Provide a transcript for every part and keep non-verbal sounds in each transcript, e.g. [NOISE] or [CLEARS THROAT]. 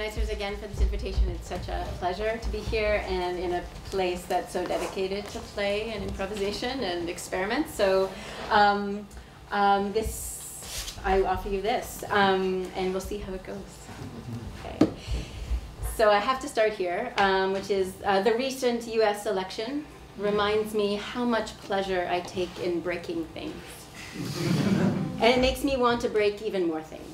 organizers again for this invitation. It's such a pleasure to be here and in a place that's so dedicated to play and improvisation and experiments. So um, um, this, I offer you this, um, and we'll see how it goes. Okay. So I have to start here, um, which is uh, the recent U.S. election reminds me how much pleasure I take in breaking things. and it makes me want to break even more things.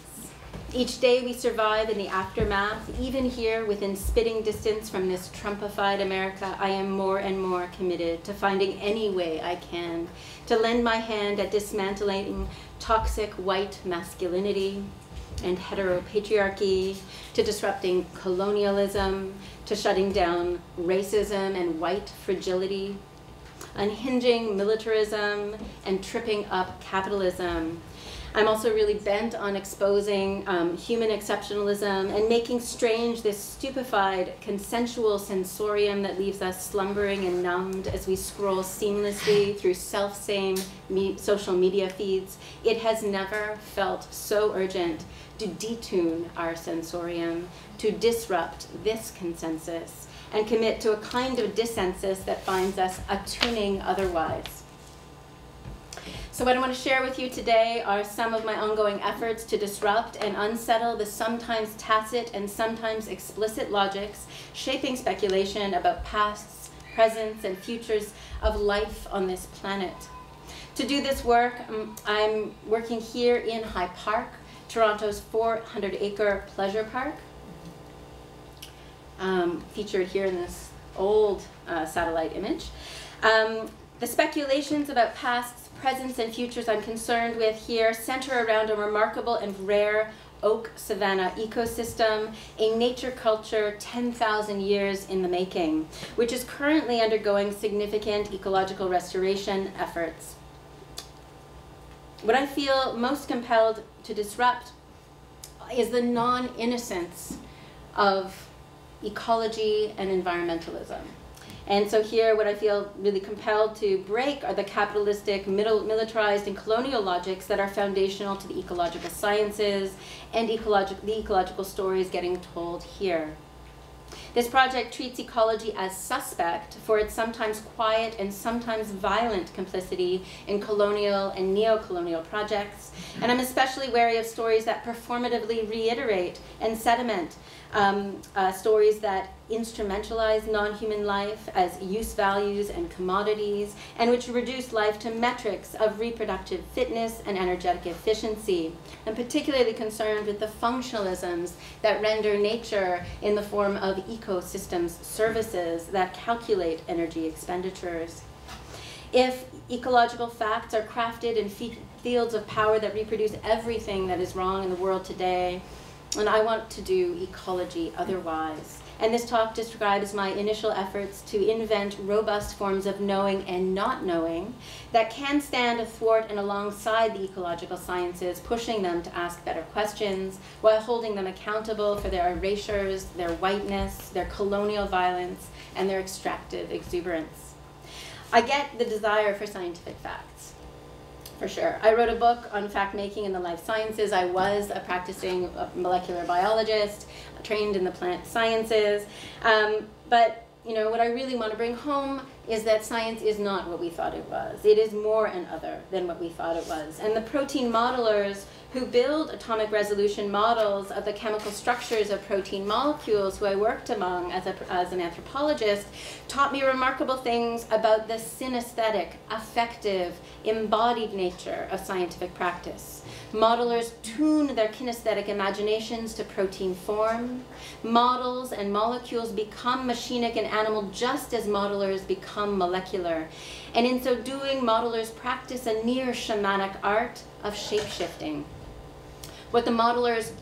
Each day we survive in the aftermath, even here within spitting distance from this Trumpified America, I am more and more committed to finding any way I can to lend my hand at dismantling toxic white masculinity and heteropatriarchy, to disrupting colonialism, to shutting down racism and white fragility, unhinging militarism and tripping up capitalism, I'm also really bent on exposing um, human exceptionalism and making strange this stupefied consensual sensorium that leaves us slumbering and numbed as we scroll seamlessly through self-same me social media feeds. It has never felt so urgent to detune our sensorium, to disrupt this consensus, and commit to a kind of dissensus that finds us attuning otherwise. So what I want to share with you today are some of my ongoing efforts to disrupt and unsettle the sometimes tacit and sometimes explicit logics shaping speculation about pasts, presents, and futures of life on this planet. To do this work, um, I'm working here in High Park, Toronto's 400-acre pleasure park, um, featured here in this old uh, satellite image. Um, the speculations about pasts, presents and futures I'm concerned with here center around a remarkable and rare oak savanna ecosystem, a nature culture 10,000 years in the making, which is currently undergoing significant ecological restoration efforts. What I feel most compelled to disrupt is the non-innocence of ecology and environmentalism. And so here, what I feel really compelled to break are the capitalistic, middle, militarized, and colonial logics that are foundational to the ecological sciences and ecologic, the ecological stories getting told here. This project treats ecology as suspect for its sometimes quiet and sometimes violent complicity in colonial and neo-colonial projects. And I'm especially wary of stories that performatively reiterate and sediment um, uh, stories that instrumentalize non-human life as use values and commodities, and which reduce life to metrics of reproductive fitness and energetic efficiency. I'm particularly concerned with the functionalisms that render nature in the form of ecosystems services that calculate energy expenditures. If ecological facts are crafted in fields of power that reproduce everything that is wrong in the world today, and I want to do ecology otherwise. And this talk describes my initial efforts to invent robust forms of knowing and not knowing that can stand athwart and alongside the ecological sciences, pushing them to ask better questions while holding them accountable for their erasures, their whiteness, their colonial violence, and their extractive exuberance. I get the desire for scientific facts for sure. I wrote a book on fact making in the life sciences. I was a practicing molecular biologist, trained in the plant sciences. Um, but you know, what I really want to bring home is that science is not what we thought it was. It is more and other than what we thought it was. And the protein modelers who build atomic resolution models of the chemical structures of protein molecules who I worked among as, a, as an anthropologist taught me remarkable things about the synesthetic, affective, embodied nature of scientific practice. Modelers tune their kinesthetic imaginations to protein form. Models and molecules become machinic and animal just as modelers become molecular. And in so doing, modelers practice a near shamanic art of shapeshifting. What the modelers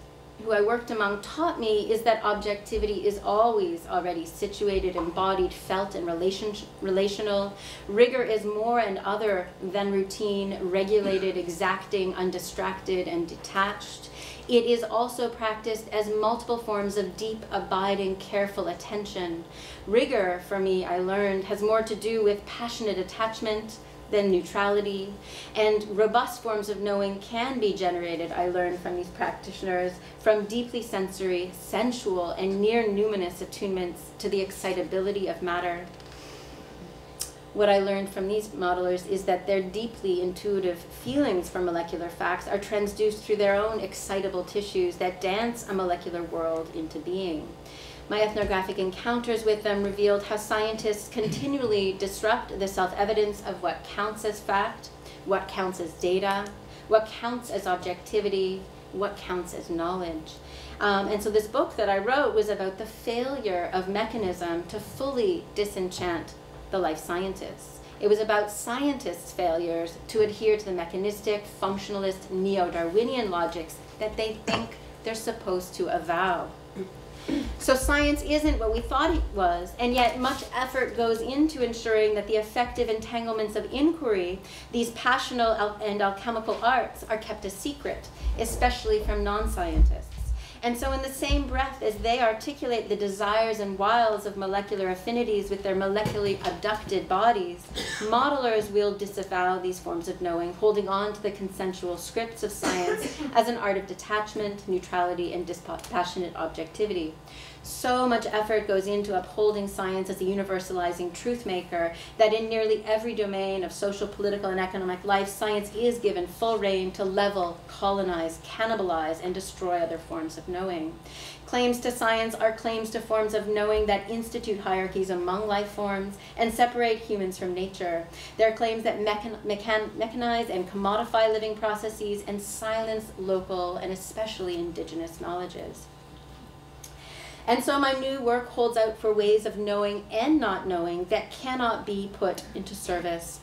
who I worked among taught me is that objectivity is always already situated, embodied, felt, and relation, relational. Rigor is more and other than routine, regulated, exacting, undistracted, and detached. It is also practiced as multiple forms of deep, abiding, careful attention. Rigor, for me, I learned, has more to do with passionate attachment, then neutrality. And robust forms of knowing can be generated, I learned from these practitioners, from deeply sensory, sensual, and near numinous attunements to the excitability of matter. What I learned from these modelers is that their deeply intuitive feelings for molecular facts are transduced through their own excitable tissues that dance a molecular world into being. My ethnographic encounters with them revealed how scientists continually disrupt the self-evidence of what counts as fact, what counts as data, what counts as objectivity, what counts as knowledge. Um, and so this book that I wrote was about the failure of mechanism to fully disenchant the life scientists. It was about scientists' failures to adhere to the mechanistic, functionalist, neo-Darwinian logics that they think they're supposed to avow. So science isn't what we thought it was, and yet much effort goes into ensuring that the effective entanglements of inquiry, these passional and alchemical arts, are kept a secret, especially from non-scientists. And so in the same breath as they articulate the desires and wiles of molecular affinities with their molecularly abducted bodies, modelers will disavow these forms of knowing, holding on to the consensual scripts of science as an art of detachment, neutrality, and dispassionate objectivity. So much effort goes into upholding science as a universalizing truth maker that in nearly every domain of social, political, and economic life, science is given full rein to level, colonize, cannibalize, and destroy other forms of knowing. Claims to science are claims to forms of knowing that institute hierarchies among life forms and separate humans from nature. They are claims that mechan mechan mechanize and commodify living processes and silence local and especially indigenous knowledges. And so my new work holds out for ways of knowing and not knowing that cannot be put into service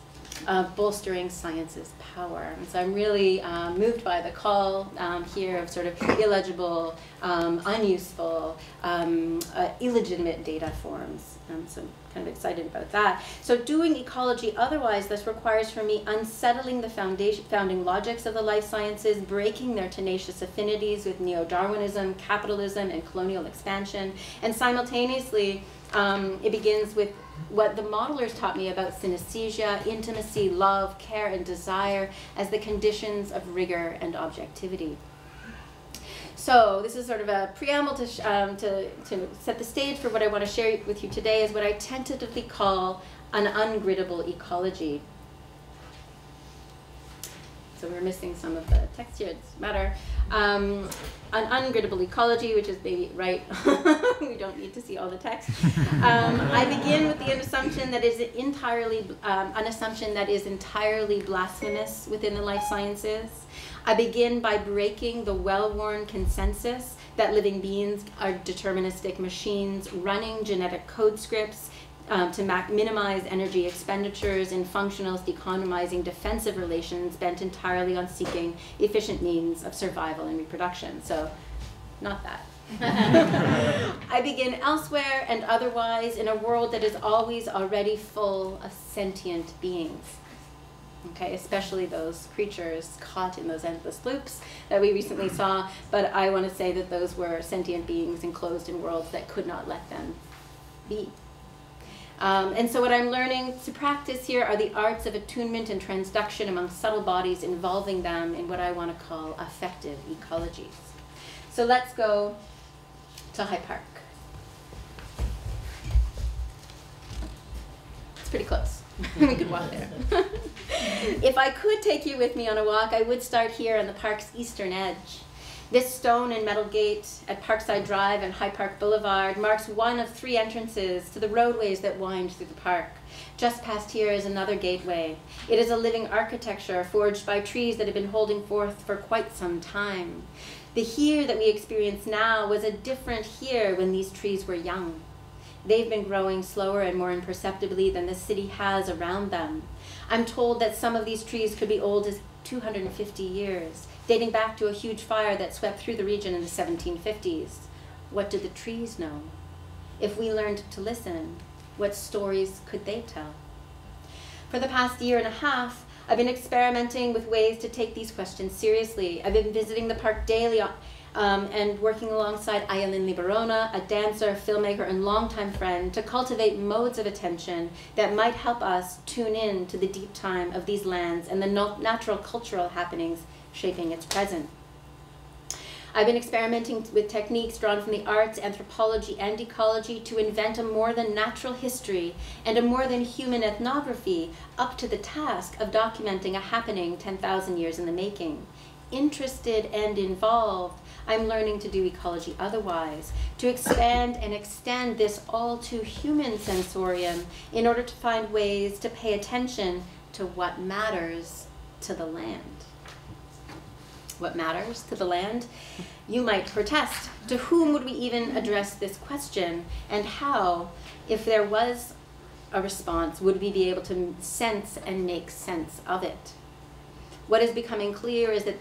of bolstering science's power. And so I'm really um, moved by the call um, here of sort of illegible, um, unuseful, um, uh, illegitimate data forms. And so kind of excited about that. So doing ecology otherwise, this requires for me unsettling the foundation, founding logics of the life sciences, breaking their tenacious affinities with neo-Darwinism, capitalism, and colonial expansion, and simultaneously um, it begins with what the modelers taught me about synesthesia, intimacy, love, care, and desire as the conditions of rigor and objectivity. So this is sort of a preamble to, um, to, to set the stage for what I want to share with you today is what I tentatively call an ungriddable ecology. So we're missing some of the text here, it's matter. Um, an ungriddable ecology, which is maybe right, [LAUGHS] we don't need to see all the text. [LAUGHS] Um, I begin with the assumption that is entirely, um, an assumption that is entirely blasphemous within the life sciences. I begin by breaking the well-worn consensus that living beings are deterministic machines running genetic code scripts um, to minimize energy expenditures in functionalist economizing defensive relations bent entirely on seeking efficient means of survival and reproduction. So, not that. [LAUGHS] [LAUGHS] I begin elsewhere and otherwise in a world that is always already full of sentient beings okay, especially those creatures caught in those endless loops that we recently saw. But I want to say that those were sentient beings enclosed in worlds that could not let them be. Um, and so what I'm learning to practice here are the arts of attunement and transduction among subtle bodies involving them in what I want to call affective ecologies. So let's go to High Park. It's pretty close. [LAUGHS] we could walk there. [LAUGHS] if I could take you with me on a walk, I would start here on the park's eastern edge. This stone and metal gate at Parkside Drive and High Park Boulevard marks one of three entrances to the roadways that wind through the park. Just past here is another gateway. It is a living architecture forged by trees that have been holding forth for quite some time. The here that we experience now was a different here when these trees were young. They've been growing slower and more imperceptibly than the city has around them. I'm told that some of these trees could be old as 250 years, dating back to a huge fire that swept through the region in the 1750s. What did the trees know? If we learned to listen, what stories could they tell? For the past year and a half, I've been experimenting with ways to take these questions seriously. I've been visiting the park daily um, and working alongside Ayelen Liberona, a dancer, filmmaker, and longtime friend, to cultivate modes of attention that might help us tune in to the deep time of these lands and the no natural cultural happenings shaping its present. I've been experimenting with techniques drawn from the arts, anthropology, and ecology to invent a more than natural history and a more than human ethnography up to the task of documenting a happening 10,000 years in the making. Interested and involved, I'm learning to do ecology otherwise, to expand and extend this all too human sensorium in order to find ways to pay attention to what matters to the land what matters to the land, you might protest. To whom would we even address this question? And how, if there was a response, would we be able to sense and make sense of it? What is becoming clear is that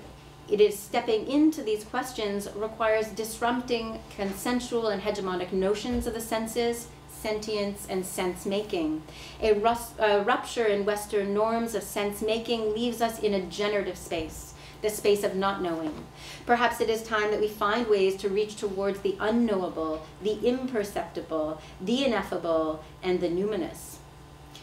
it is stepping into these questions requires disrupting consensual and hegemonic notions of the senses, sentience, and sense making. A, rupture in Western norms of sense making leaves us in a generative space the space of not knowing. Perhaps it is time that we find ways to reach towards the unknowable, the imperceptible, the ineffable, and the numinous.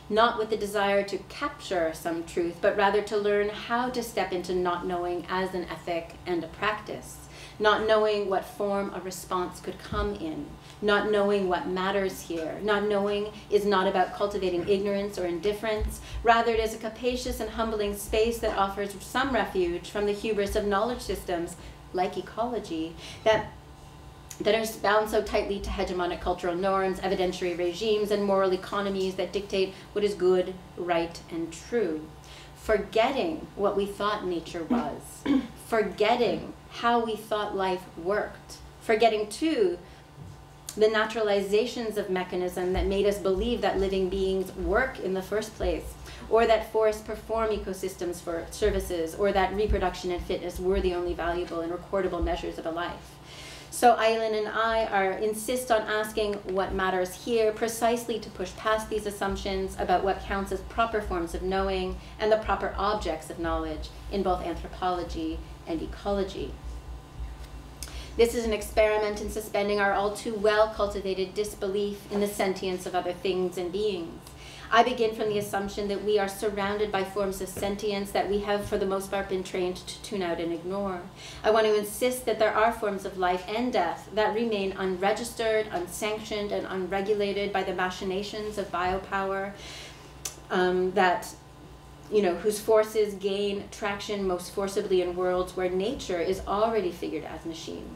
Not with the desire to capture some truth, but rather to learn how to step into not knowing as an ethic and a practice not knowing what form a response could come in, not knowing what matters here, not knowing is not about cultivating ignorance or indifference. Rather, it is a capacious and humbling space that offers some refuge from the hubris of knowledge systems, like ecology, that that are bound so tightly to hegemonic cultural norms, evidentiary regimes, and moral economies that dictate what is good, right, and true. Forgetting what we thought nature was, [CLEARS THROAT] forgetting how we thought life worked, forgetting too the naturalizations of mechanism that made us believe that living beings work in the first place, or that forests perform ecosystems for services, or that reproduction and fitness were the only valuable and recordable measures of a life. So Ayelen and I are insist on asking what matters here precisely to push past these assumptions about what counts as proper forms of knowing and the proper objects of knowledge in both anthropology and ecology. This is an experiment in suspending our all too well cultivated disbelief in the sentience of other things and beings. I begin from the assumption that we are surrounded by forms of sentience that we have, for the most part, been trained to tune out and ignore. I want to insist that there are forms of life and death that remain unregistered, unsanctioned, and unregulated by the machinations of biopower, um, that you know, whose forces gain traction most forcibly in worlds where nature is already figured as machine.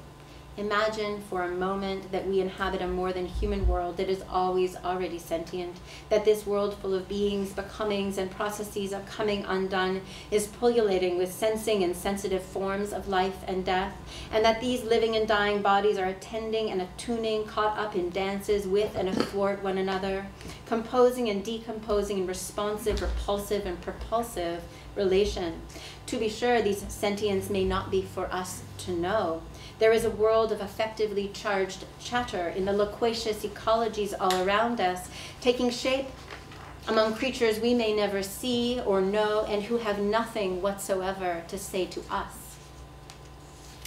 Imagine for a moment that we inhabit a more than human world that is always already sentient, that this world full of beings, becomings, and processes of coming undone is pullulating with sensing and sensitive forms of life and death, and that these living and dying bodies are attending and attuning, caught up in dances with and athwart one another, composing and decomposing in responsive, repulsive, and propulsive relation. To be sure, these sentience may not be for us to know, there is a world of effectively charged chatter in the loquacious ecologies all around us, taking shape among creatures we may never see or know and who have nothing whatsoever to say to us.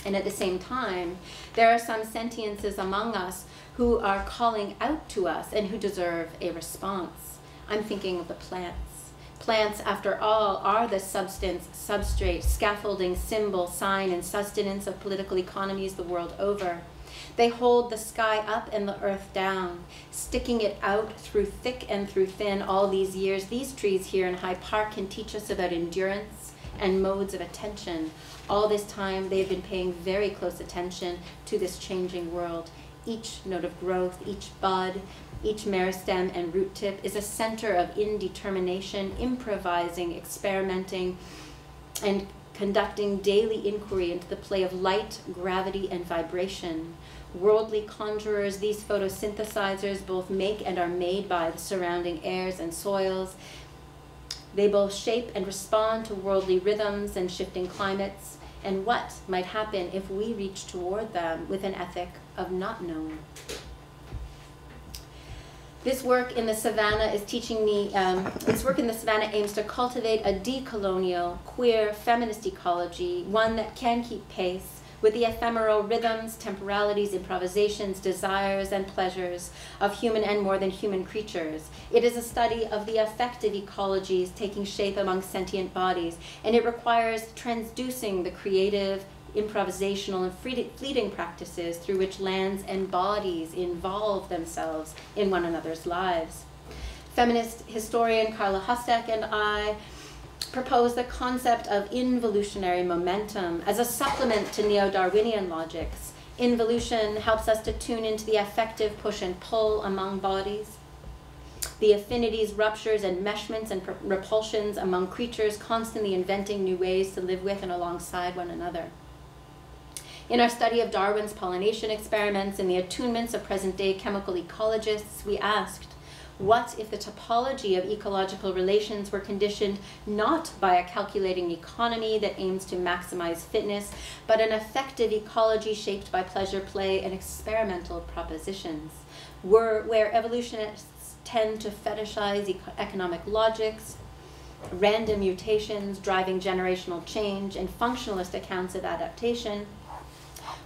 And at the same time, there are some sentiences among us who are calling out to us and who deserve a response. I'm thinking of the plants. Plants, after all, are the substance, substrate, scaffolding, symbol, sign, and sustenance of political economies the world over. They hold the sky up and the earth down, sticking it out through thick and through thin all these years. These trees here in High Park can teach us about endurance and modes of attention. All this time, they've been paying very close attention to this changing world. Each note of growth, each bud, each meristem and root tip is a center of indetermination, improvising, experimenting, and conducting daily inquiry into the play of light, gravity, and vibration. Worldly conjurers, these photosynthesizers both make and are made by the surrounding airs and soils. They both shape and respond to worldly rhythms and shifting climates. And what might happen if we reach toward them with an ethic of not knowing? This work in the savannah is teaching me, um, this work in the savannah aims to cultivate a decolonial, queer, feminist ecology, one that can keep pace with the ephemeral rhythms, temporalities, improvisations, desires, and pleasures of human and more than human creatures. It is a study of the affective ecologies taking shape among sentient bodies, and it requires transducing the creative, improvisational, and fleeting practices through which lands and bodies involve themselves in one another's lives. Feminist historian Carla Hustak and I propose the concept of involutionary momentum as a supplement to neo-Darwinian logics. Involution helps us to tune into the affective push and pull among bodies, the affinities, ruptures, and meshments and repulsions among creatures constantly inventing new ways to live with and alongside one another. In our study of Darwin's pollination experiments and the attunements of present-day chemical ecologists, we asked, what if the topology of ecological relations were conditioned not by a calculating economy that aims to maximize fitness, but an affective ecology shaped by pleasure, play, and experimental propositions? Were, where evolutionists tend to fetishize economic logics, random mutations driving generational change, and functionalist accounts of adaptation,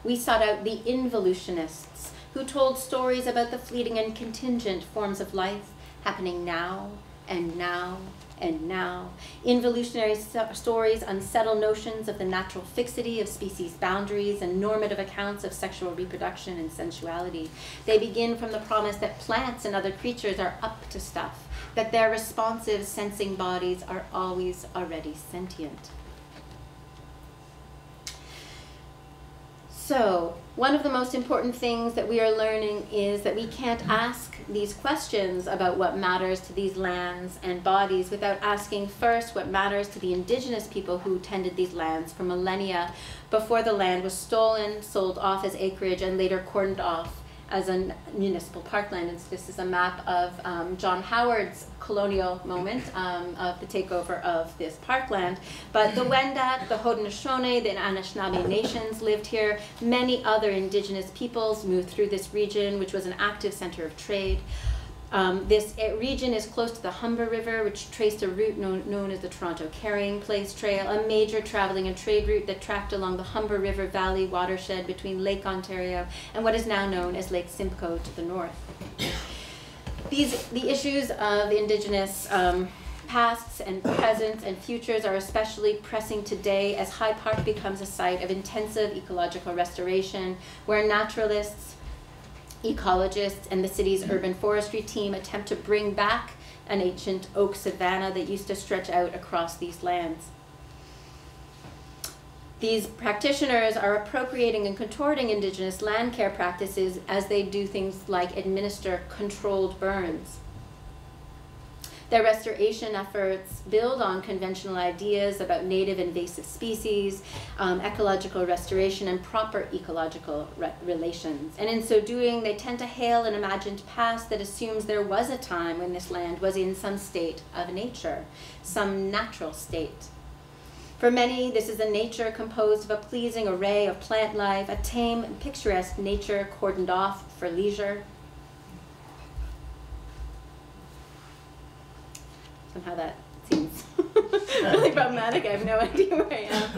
we sought out the involutionists who told stories about the fleeting and contingent forms of life happening now and now and now. Involutionary stories unsettle notions of the natural fixity of species boundaries and normative accounts of sexual reproduction and sensuality. They begin from the promise that plants and other creatures are up to stuff, that their responsive sensing bodies are always already sentient. So, one of the most important things that we are learning is that we can't ask these questions about what matters to these lands and bodies without asking first what matters to the indigenous people who tended these lands for millennia before the land was stolen, sold off as acreage, and later cordoned off as a municipal parkland. And so this is a map of um, John Howard's colonial moment um, of the takeover of this parkland. But the Wendat, the Haudenosaunee, the Anishinaabe nations lived here. Many other indigenous peoples moved through this region, which was an active center of trade. Um, this region is close to the Humber River, which traced a route known, known, as the Toronto Carrying Place Trail, a major traveling and trade route that tracked along the Humber River Valley watershed between Lake Ontario and what is now known as Lake Simcoe to the north. These, the issues of Indigenous um, pasts and presents and futures are especially pressing today as High Park becomes a site of intensive ecological restoration where naturalists, ecologists and the city's urban forestry team attempt to bring back an ancient oak savanna that used to stretch out across these lands. These practitioners are appropriating and contorting indigenous land care practices as they do things like administer controlled burns. Their restoration efforts build on conventional ideas about native invasive species, um, ecological restoration, and proper ecological re relations. And in so doing, they tend to hail an imagined past that assumes there was a time when this land was in some state of nature, some natural state. For many, this is a nature composed of a pleasing array of plant life, a tame and picturesque nature cordoned off for leisure, somehow that seems [LAUGHS] really problematic. I have no [LAUGHS] idea where I am.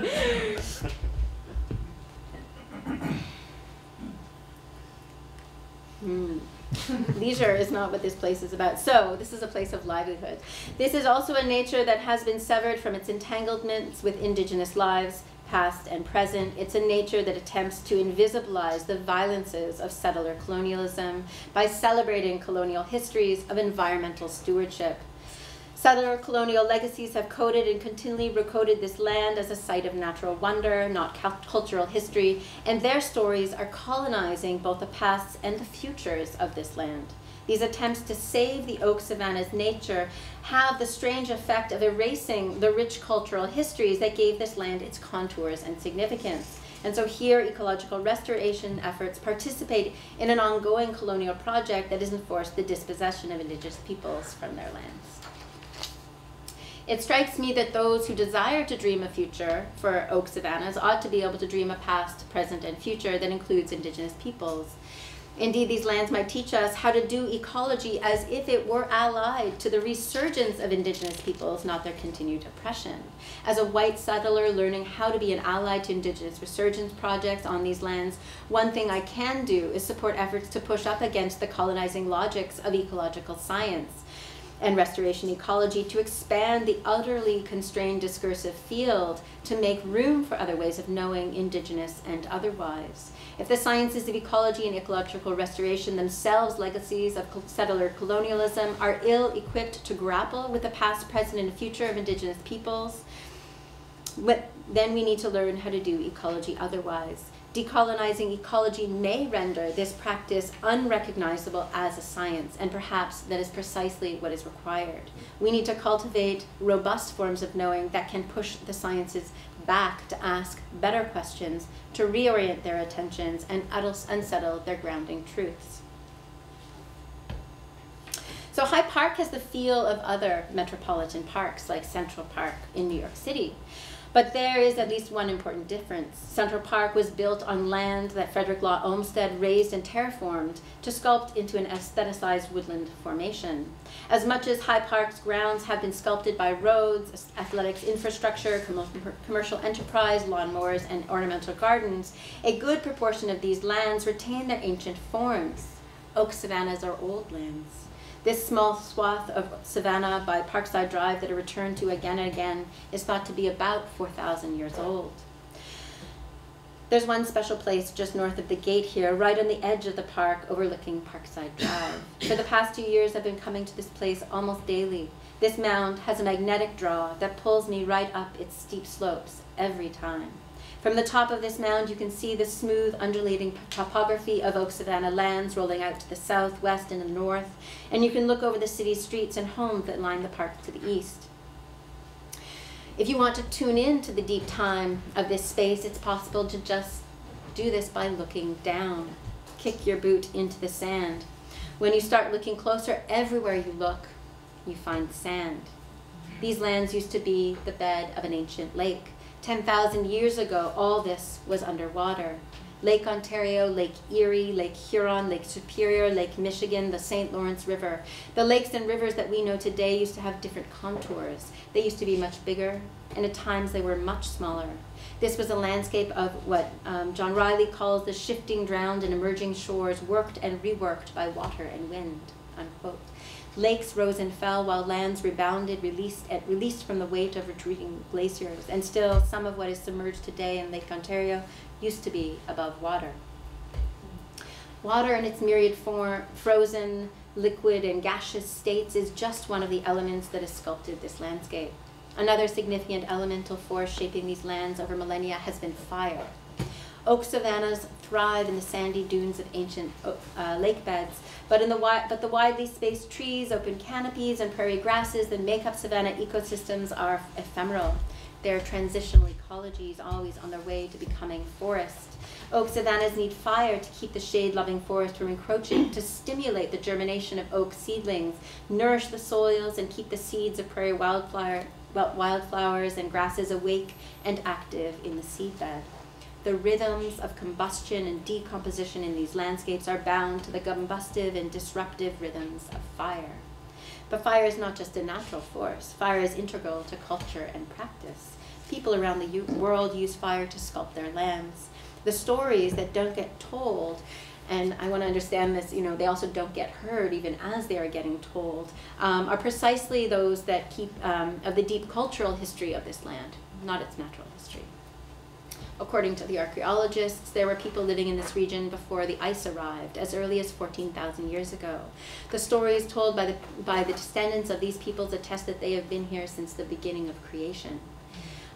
Hmm. Leisure is not what this place is about. So, this is a place of livelihood. This is also a nature that has been severed from its entanglements with indigenous lives, past and present. It's a nature that attempts to invisibilize the violences of settler colonialism by celebrating colonial histories of environmental stewardship. Settler colonial legacies have coded and continually recoded this land as a site of natural wonder, not cultural history, and their stories are colonizing both the pasts and the futures of this land. These attempts to save the oak savanna's nature have the strange effect of erasing the rich cultural histories that gave this land its contours and significance. And so here, ecological restoration efforts participate in an ongoing colonial project that has enforced the dispossession of indigenous peoples from their lands. It strikes me that those who desire to dream a future for oak savannas ought to be able to dream a past, present, and future that includes indigenous peoples. Indeed, these lands might teach us how to do ecology as if it were allied to the resurgence of indigenous peoples, not their continued oppression. As a white settler learning how to be an ally to indigenous resurgence projects on these lands, one thing I can do is support efforts to push up against the colonizing logics of ecological science and restoration ecology to expand the utterly constrained discursive field to make room for other ways of knowing indigenous and otherwise. If the sciences of ecology and ecological restoration themselves legacies of settler colonialism are ill equipped to grapple with the past, present, and future of indigenous peoples, then we need to learn how to do ecology otherwise. Decolonizing ecology may render this practice unrecognizable as a science, and perhaps that is precisely what is required. We need to cultivate robust forms of knowing that can push the sciences back to ask better questions, to reorient their attentions, and unsettle their grounding truths. So High Park has the feel of other metropolitan parks like Central Park in New York City. But there is at least one important difference. Central Park was built on land that Frederick Law Olmsted raised and terraformed to sculpt into an aestheticized woodland formation. As much as High Park's grounds have been sculpted by roads, athletics infrastructure, commercial enterprise, lawnmowers, and ornamental gardens, a good proportion of these lands retain their ancient forms. Oak savannas are old lands. This small swath of savanna by Parkside Drive that I return to again and again is thought to be about 4,000 years old. There's one special place just north of the gate here, right on the edge of the park overlooking Parkside Drive. For the past two years, I've been coming to this place almost daily. This mound has a magnetic draw that pulls me right up its steep slopes every time. From the top of this mound, you can see the smooth, undulating topography of oak savanna lands rolling out to the south, west, and the north, and you can look over the city's streets and homes that line the park to the east. If you want to tune in to the deep time of this space, it's possible to just do this by looking down. Kick your boot into the sand. When you start looking closer, everywhere you look, you find sand. These lands used to be the bed of an ancient lake. 10,000 years ago, all this was underwater. Lake Ontario, Lake Erie, Lake Huron, Lake Superior, Lake Michigan, the St. Lawrence River. The lakes and rivers that we know today used to have different contours. They used to be much bigger, and at times they were much smaller. This was a landscape of what um, John Riley calls the shifting, drowned, and emerging shores, worked and reworked by water and wind, unquote. Lakes rose and fell while lands rebounded, released, at, released from the weight of retreating glaciers. And still, some of what is submerged today in Lake Ontario used to be above water. Water in its myriad form, frozen, liquid, and gaseous states is just one of the elements that has sculpted this landscape. Another significant elemental force shaping these lands over millennia has been fire. Oak savannas thrive in the sandy dunes of ancient uh, lake beds, but, in the but the widely spaced trees, open canopies, and prairie grasses that make up savanna ecosystems are ephemeral. They're transitional ecologies, always on their way to becoming forest. Oak savannas need fire to keep the shade-loving forest from encroaching, to stimulate the germination of oak seedlings, nourish the soils, and keep the seeds of prairie wildflower, wildflowers and grasses awake and active in the seedbed. The rhythms of combustion and decomposition in these landscapes are bound to the combustive and disruptive rhythms of fire. But fire is not just a natural force. Fire is integral to culture and practice. People around the world use fire to sculpt their lands. The stories that don't get told, and I want to understand this, you know, they also don't get heard even as they are getting told, um, are precisely those that keep um, of the deep cultural history of this land, not its natural history. According to the archaeologists, there were people living in this region before the ice arrived, as early as 14,000 years ago. The stories told by the, by the descendants of these peoples attest that they have been here since the beginning of creation.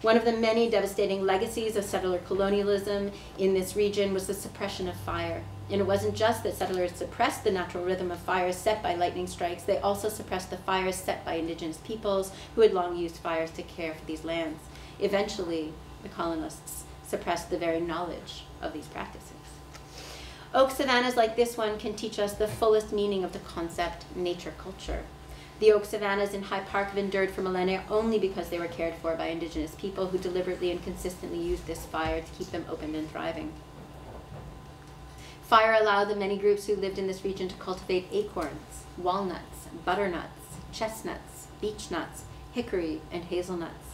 One of the many devastating legacies of settler colonialism in this region was the suppression of fire. And it wasn't just that settlers suppressed the natural rhythm of fires set by lightning strikes, they also suppressed the fires set by indigenous peoples who had long used fires to care for these lands. Eventually, the colonists suppress the very knowledge of these practices. Oak savannas like this one can teach us the fullest meaning of the concept nature culture. The oak savannas in High Park have endured for millennia only because they were cared for by indigenous people who deliberately and consistently used this fire to keep them open and thriving. Fire allowed the many groups who lived in this region to cultivate acorns, walnuts, butternuts, chestnuts, beechnuts, hickory, and hazelnuts.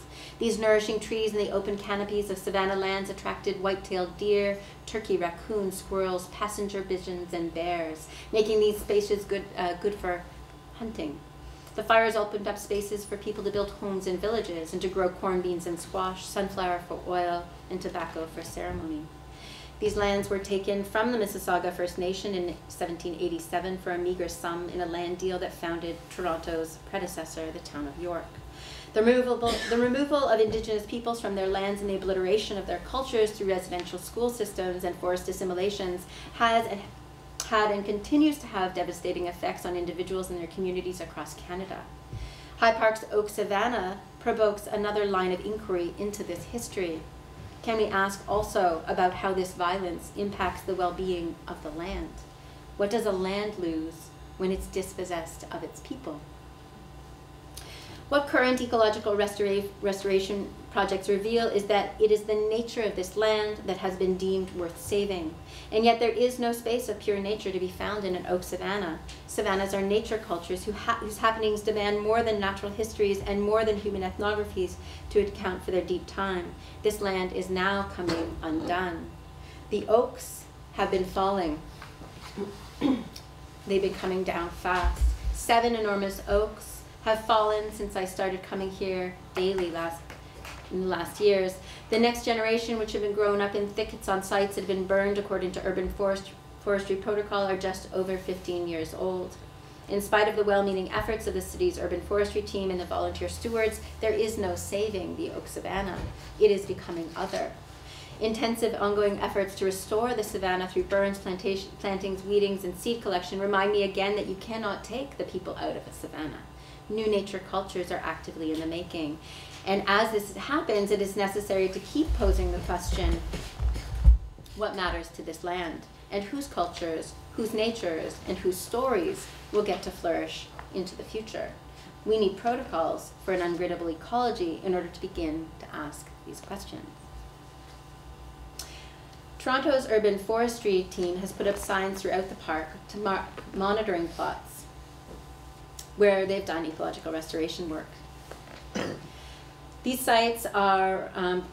These nourishing trees in the open canopies of savanna lands attracted white-tailed deer, turkey, raccoons, squirrels, passenger pigeons, and bears, making these spaces good, uh, good for hunting. The fires opened up spaces for people to build homes and villages and to grow corn, beans, and squash, sunflower for oil, and tobacco for ceremony. These lands were taken from the Mississauga First Nation in 1787 for a meager sum in a land deal that founded Toronto's predecessor, the town of York. The removal, the removal of indigenous peoples from their lands and the obliteration of their cultures through residential school systems and forced assimilations has and had and continues to have devastating effects on individuals and their communities across Canada. High Park's Oak Savannah provokes another line of inquiry into this history. Can we ask also about how this violence impacts the well-being of the land? What does a land lose when it's dispossessed of its people? What current ecological restora restoration projects reveal is that it is the nature of this land that has been deemed worth saving. And yet there is no space of pure nature to be found in an oak savanna. Savannas are nature cultures ha whose happenings demand more than natural histories and more than human ethnographies to account for their deep time. This land is now coming undone. The oaks have been falling. [CLEARS THROAT] They've been coming down fast. Seven enormous oaks have fallen since I started coming here daily last in the last years. The next generation, which have been grown up in thickets on sites that have been burned according to urban forest, forestry protocol, are just over 15 years old. In spite of the well-meaning efforts of the city's urban forestry team and the volunteer stewards, there is no saving the oak savanna. It is becoming other. Intensive ongoing efforts to restore the savanna through burns, plantings, weedings, and seed collection remind me again that you cannot take the people out of a savanna new nature cultures are actively in the making. And as this happens, it is necessary to keep posing the question, what matters to this land? And whose cultures, whose natures, and whose stories will get to flourish into the future? We need protocols for an ungridable ecology in order to begin to ask these questions. Toronto's urban forestry team has put up signs throughout the park to mark monitoring plots where they've done ecological restoration work. These sites are um,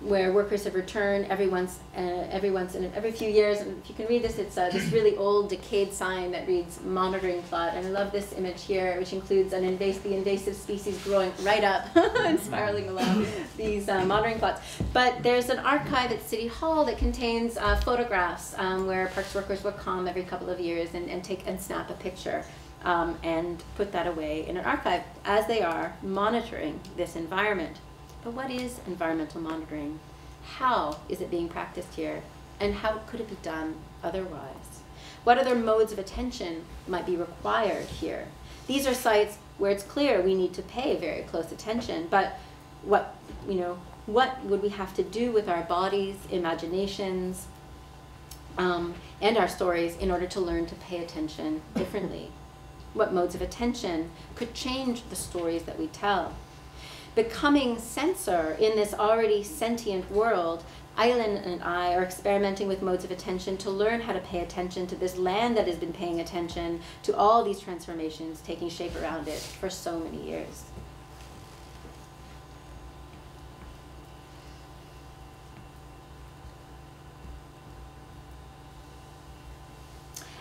where workers have returned every once, uh, every once in every few years. And if you can read this, it's uh, this [CLEARS THROAT] really old decayed sign that reads monitoring plot. And I love this image here, which includes an invasive, the invasive species growing right up [LAUGHS] and spiraling along these uh, monitoring plots. But there's an archive at City Hall that contains uh, photographs um, where parks workers will come every couple of years and, and take and snap a picture um, and put that away in an archive as they are monitoring this environment. But what is environmental monitoring? How is it being practiced here? And how could it be done otherwise? What other modes of attention might be required here? These are sites where it's clear we need to pay very close attention, but what, you know, what would we have to do with our bodies, imaginations, um, and our stories in order to learn to pay attention differently? What modes of attention could change the stories that we tell. Becoming sensor in this already sentient world, Ayelen and I are experimenting with modes of attention to learn how to pay attention to this land that has been paying attention to all these transformations taking shape around it for so many years.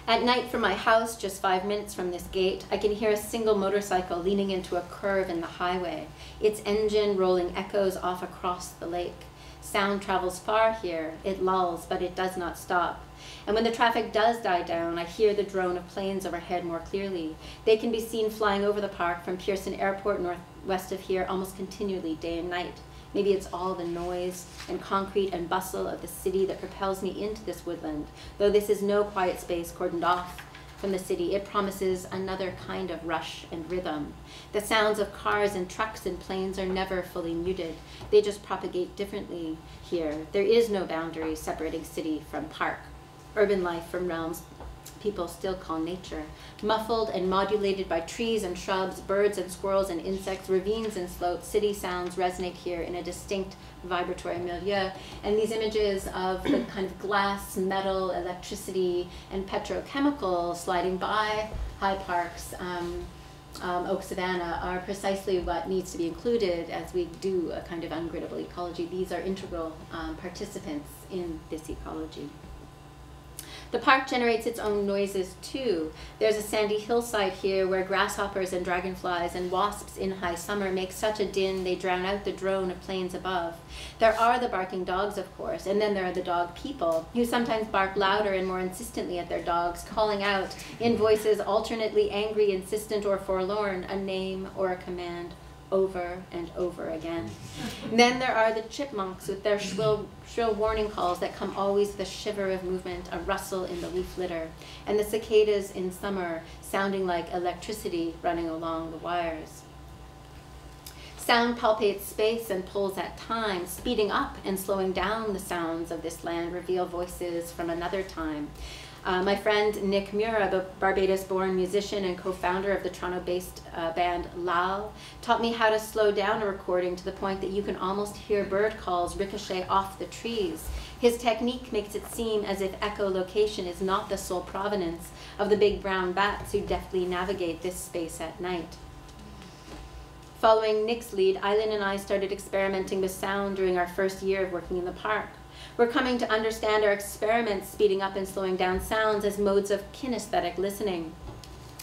At night from my house, just five minutes from this gate, I can hear a single motorcycle leaning into a curve in the highway, its engine rolling echoes off across the lake. Sound travels far here, it lulls, but it does not stop. And when the traffic does die down, I hear the drone of planes overhead more clearly. They can be seen flying over the park from Pearson Airport northwest of here almost continually, day and night. Maybe it's all the noise and concrete and bustle of the city that propels me into this woodland. Though this is no quiet space cordoned off from the city, it promises another kind of rush and rhythm. The sounds of cars and trucks and planes are never fully muted. They just propagate differently here. There is no boundary separating city from park, urban life from realms people still call nature. Muffled and modulated by trees and shrubs, birds and squirrels and insects, ravines and slopes, city sounds resonate here in a distinct vibratory milieu. And these images of the kind of glass, metal, electricity, and petrochemical sliding by High Park's um, um, Oak Savannah are precisely what needs to be included as we do a kind of ungridable ecology. These are integral um, participants in this ecology. The park generates its own noises too. There's a sandy hillside here where grasshoppers and dragonflies and wasps in high summer make such a din they drown out the drone of planes above. There are the barking dogs, of course, and then there are the dog people, who sometimes bark louder and more insistently at their dogs, calling out in voices alternately angry, insistent, or forlorn, a name or a command over and over again. And [LAUGHS] then there are the chipmunks with their shrill, shrill warning calls that come always with a shiver of movement, a rustle in the leaf litter, and the cicadas in summer sounding like electricity running along the wires. Sound palpates space and pulls at time, speeding up and slowing down the sounds of this land reveal voices from another time. Uh, my friend Nick Murray, the Barbados-born musician and co-founder of the Toronto-based uh, band Lal, taught me how to slow down a recording to the point that you can almost hear bird calls ricochet off the trees. His technique makes it seem as if echolocation is not the sole provenance of the big brown bats who deftly navigate this space at night. Following Nick's lead, Ayelen and I started experimenting with sound during our first year of working in the park. We're coming to understand our experiments speeding up and slowing down sounds as modes of kinesthetic listening.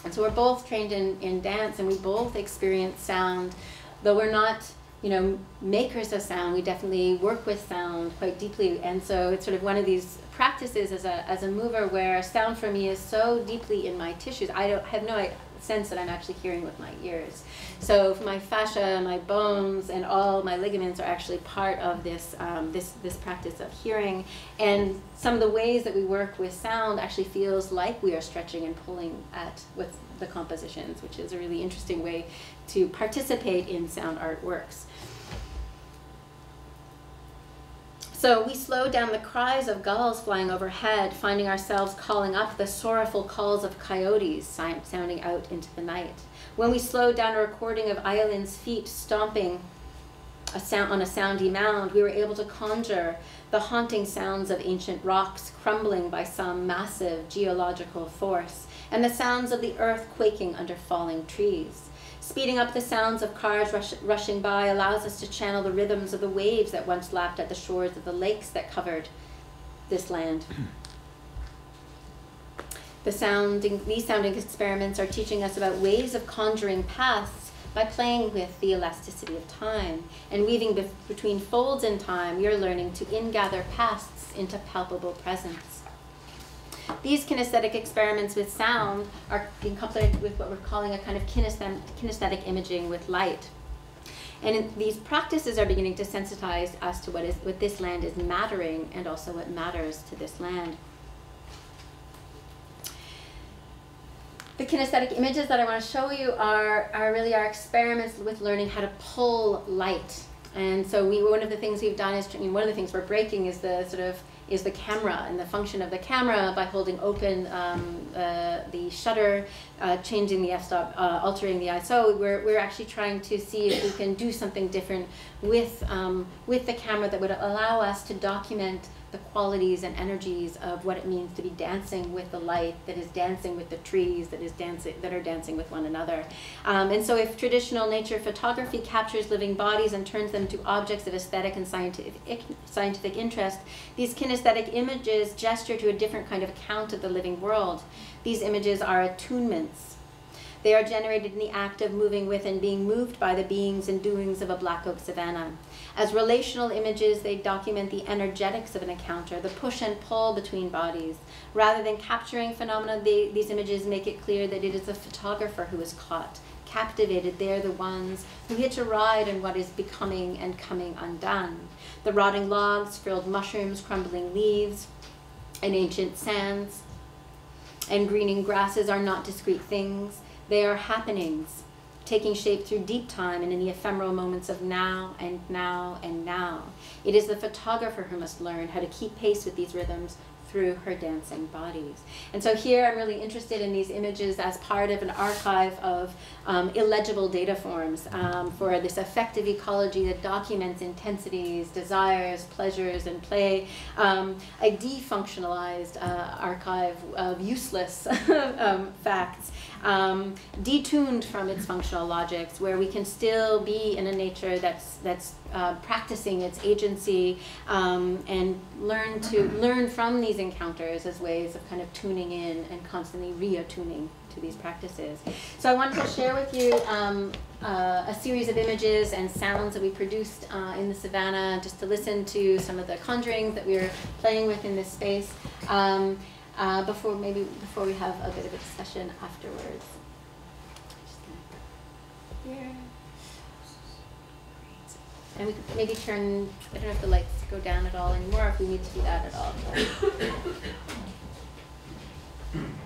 And so we're both trained in, in dance and we both experience sound, though we're not you know, makers of sound, we definitely work with sound quite deeply. And so it's sort of one of these practices as a, as a mover where sound for me is so deeply in my tissues. I don't have no sense that I'm actually hearing with my ears. So my fascia, my bones, and all my ligaments are actually part of this, um, this, this practice of hearing. And some of the ways that we work with sound actually feels like we are stretching and pulling at with the compositions, which is a really interesting way to participate in sound artworks. So we slowed down the cries of gulls flying overhead, finding ourselves calling up the sorrowful calls of coyotes sounding out into the night. When we slowed down a recording of Ayelen's feet stomping a sound on a soundy mound, we were able to conjure the haunting sounds of ancient rocks crumbling by some massive geological force, and the sounds of the earth quaking under falling trees. Speeding up the sounds of cars rush, rushing by allows us to channel the rhythms of the waves that once lapped at the shores of the lakes that covered this land. [CLEARS THROAT] The sounding, these sounding experiments are teaching us about ways of conjuring paths by playing with the elasticity of time. And weaving be between folds in time, you're learning to ingather pasts into palpable presence. These kinesthetic experiments with sound are coupled with what we're calling a kind of kinesthetic imaging with light. And these practices are beginning to sensitize us to what is what this land is mattering and also what matters to this land. The kinesthetic images that I want to show you are, are really our experiments with learning how to pull light. And so we, one of the things we've done is, I mean, one of the things we're breaking is the sort of is the camera and the function of the camera by holding open um, uh, the shutter, uh, changing the f-stop, uh, altering the ISO. We're, we're actually trying to see if we can do something different with, um, with the camera that would allow us to document the qualities and energies of what it means to be dancing with the light, that is dancing with the trees, that is dancing, that are dancing with one another. Um, and so if traditional nature photography captures living bodies and turns them into objects of aesthetic and scientific, scientific interest, these kinesthetic images gesture to a different kind of account of the living world. These images are attunements they are generated in the act of moving with and being moved by the beings and doings of a black oak savanna. As relational images, they document the energetics of an encounter, the push and pull between bodies. Rather than capturing phenomena, they, these images make it clear that it is the photographer who is caught, captivated. They're the ones who hitch a ride in what is becoming and coming undone. The rotting logs, frilled mushrooms, crumbling leaves, and ancient sands, and greening grasses are not discrete things. They are happenings, taking shape through deep time and in the ephemeral moments of now and now and now. It is the photographer who must learn how to keep pace with these rhythms through her dancing bodies. And so here I'm really interested in these images as part of an archive of um, illegible data forms um, for this affective ecology that documents intensities, desires, pleasures, and play. Um, a defunctionalized uh, archive of useless [LAUGHS] um, facts um, detuned from its functional logics, where we can still be in a nature that's that's uh, practicing its agency um, and learn to learn from these encounters as ways of kind of tuning in and constantly reattuning to these practices. So I wanted to share with you um, uh, a series of images and sounds that we produced uh, in the savannah, just to listen to some of the conjurings that we were playing with in this space. Um, uh, before maybe before we have a bit of a discussion afterwards. Yeah. And we could maybe turn, I don't know if the lights go down at all anymore, if we need to do that at all. [COUGHS] [COUGHS]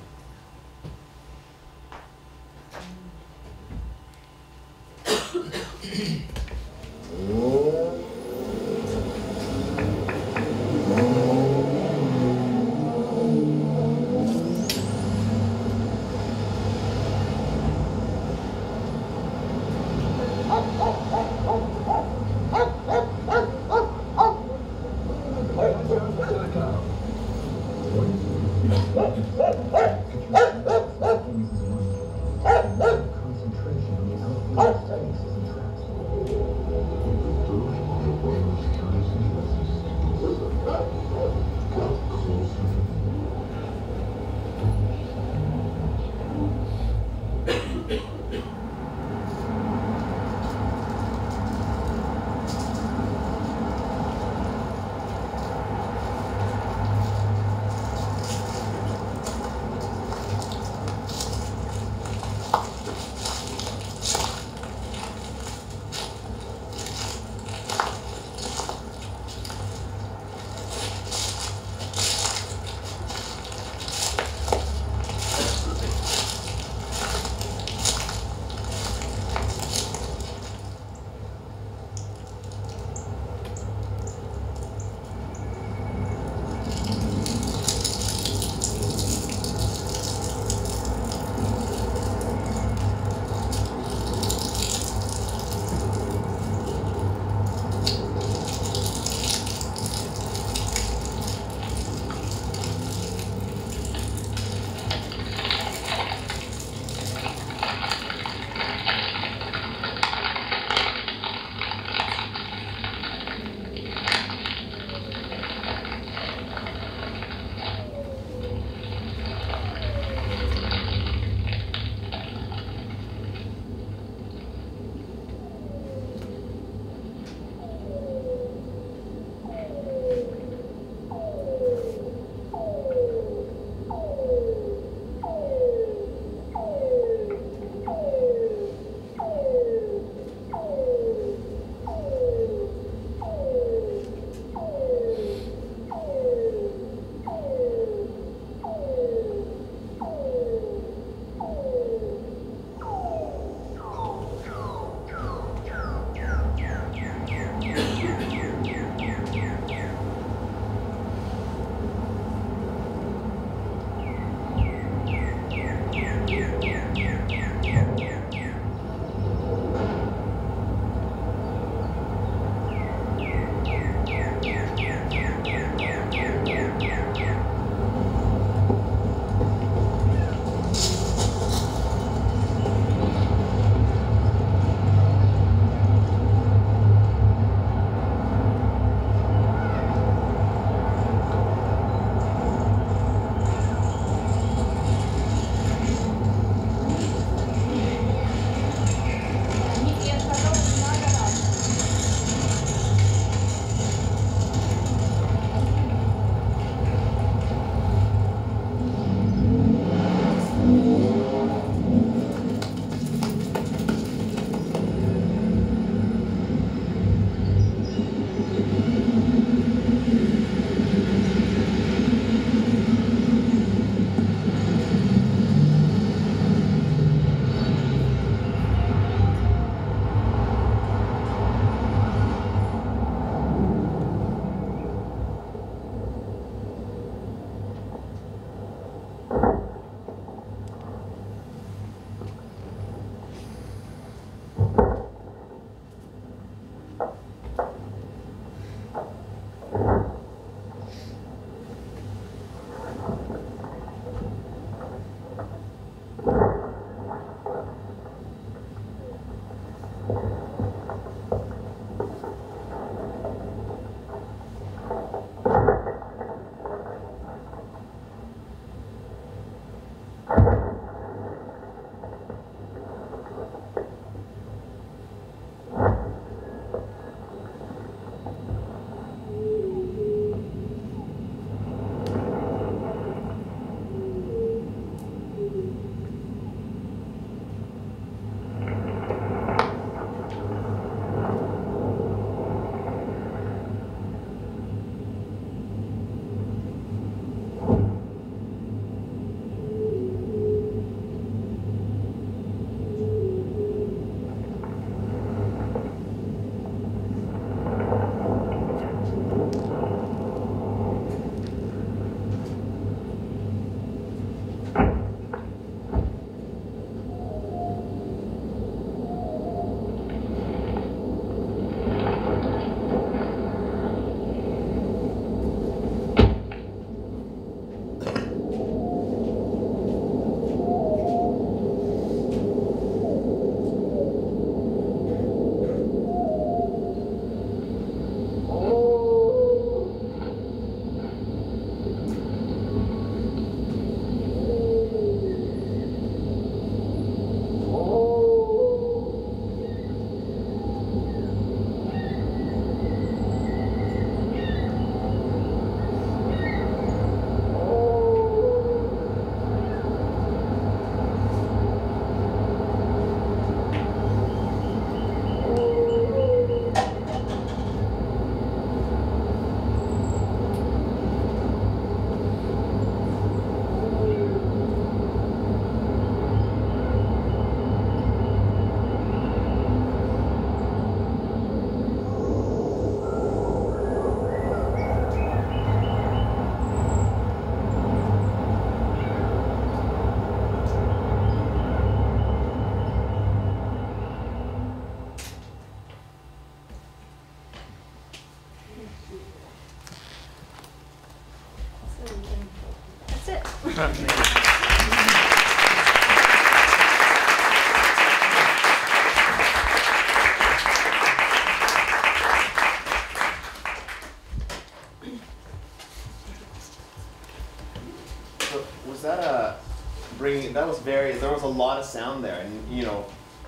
bringing? That was very. There was a lot of sound there, and you know,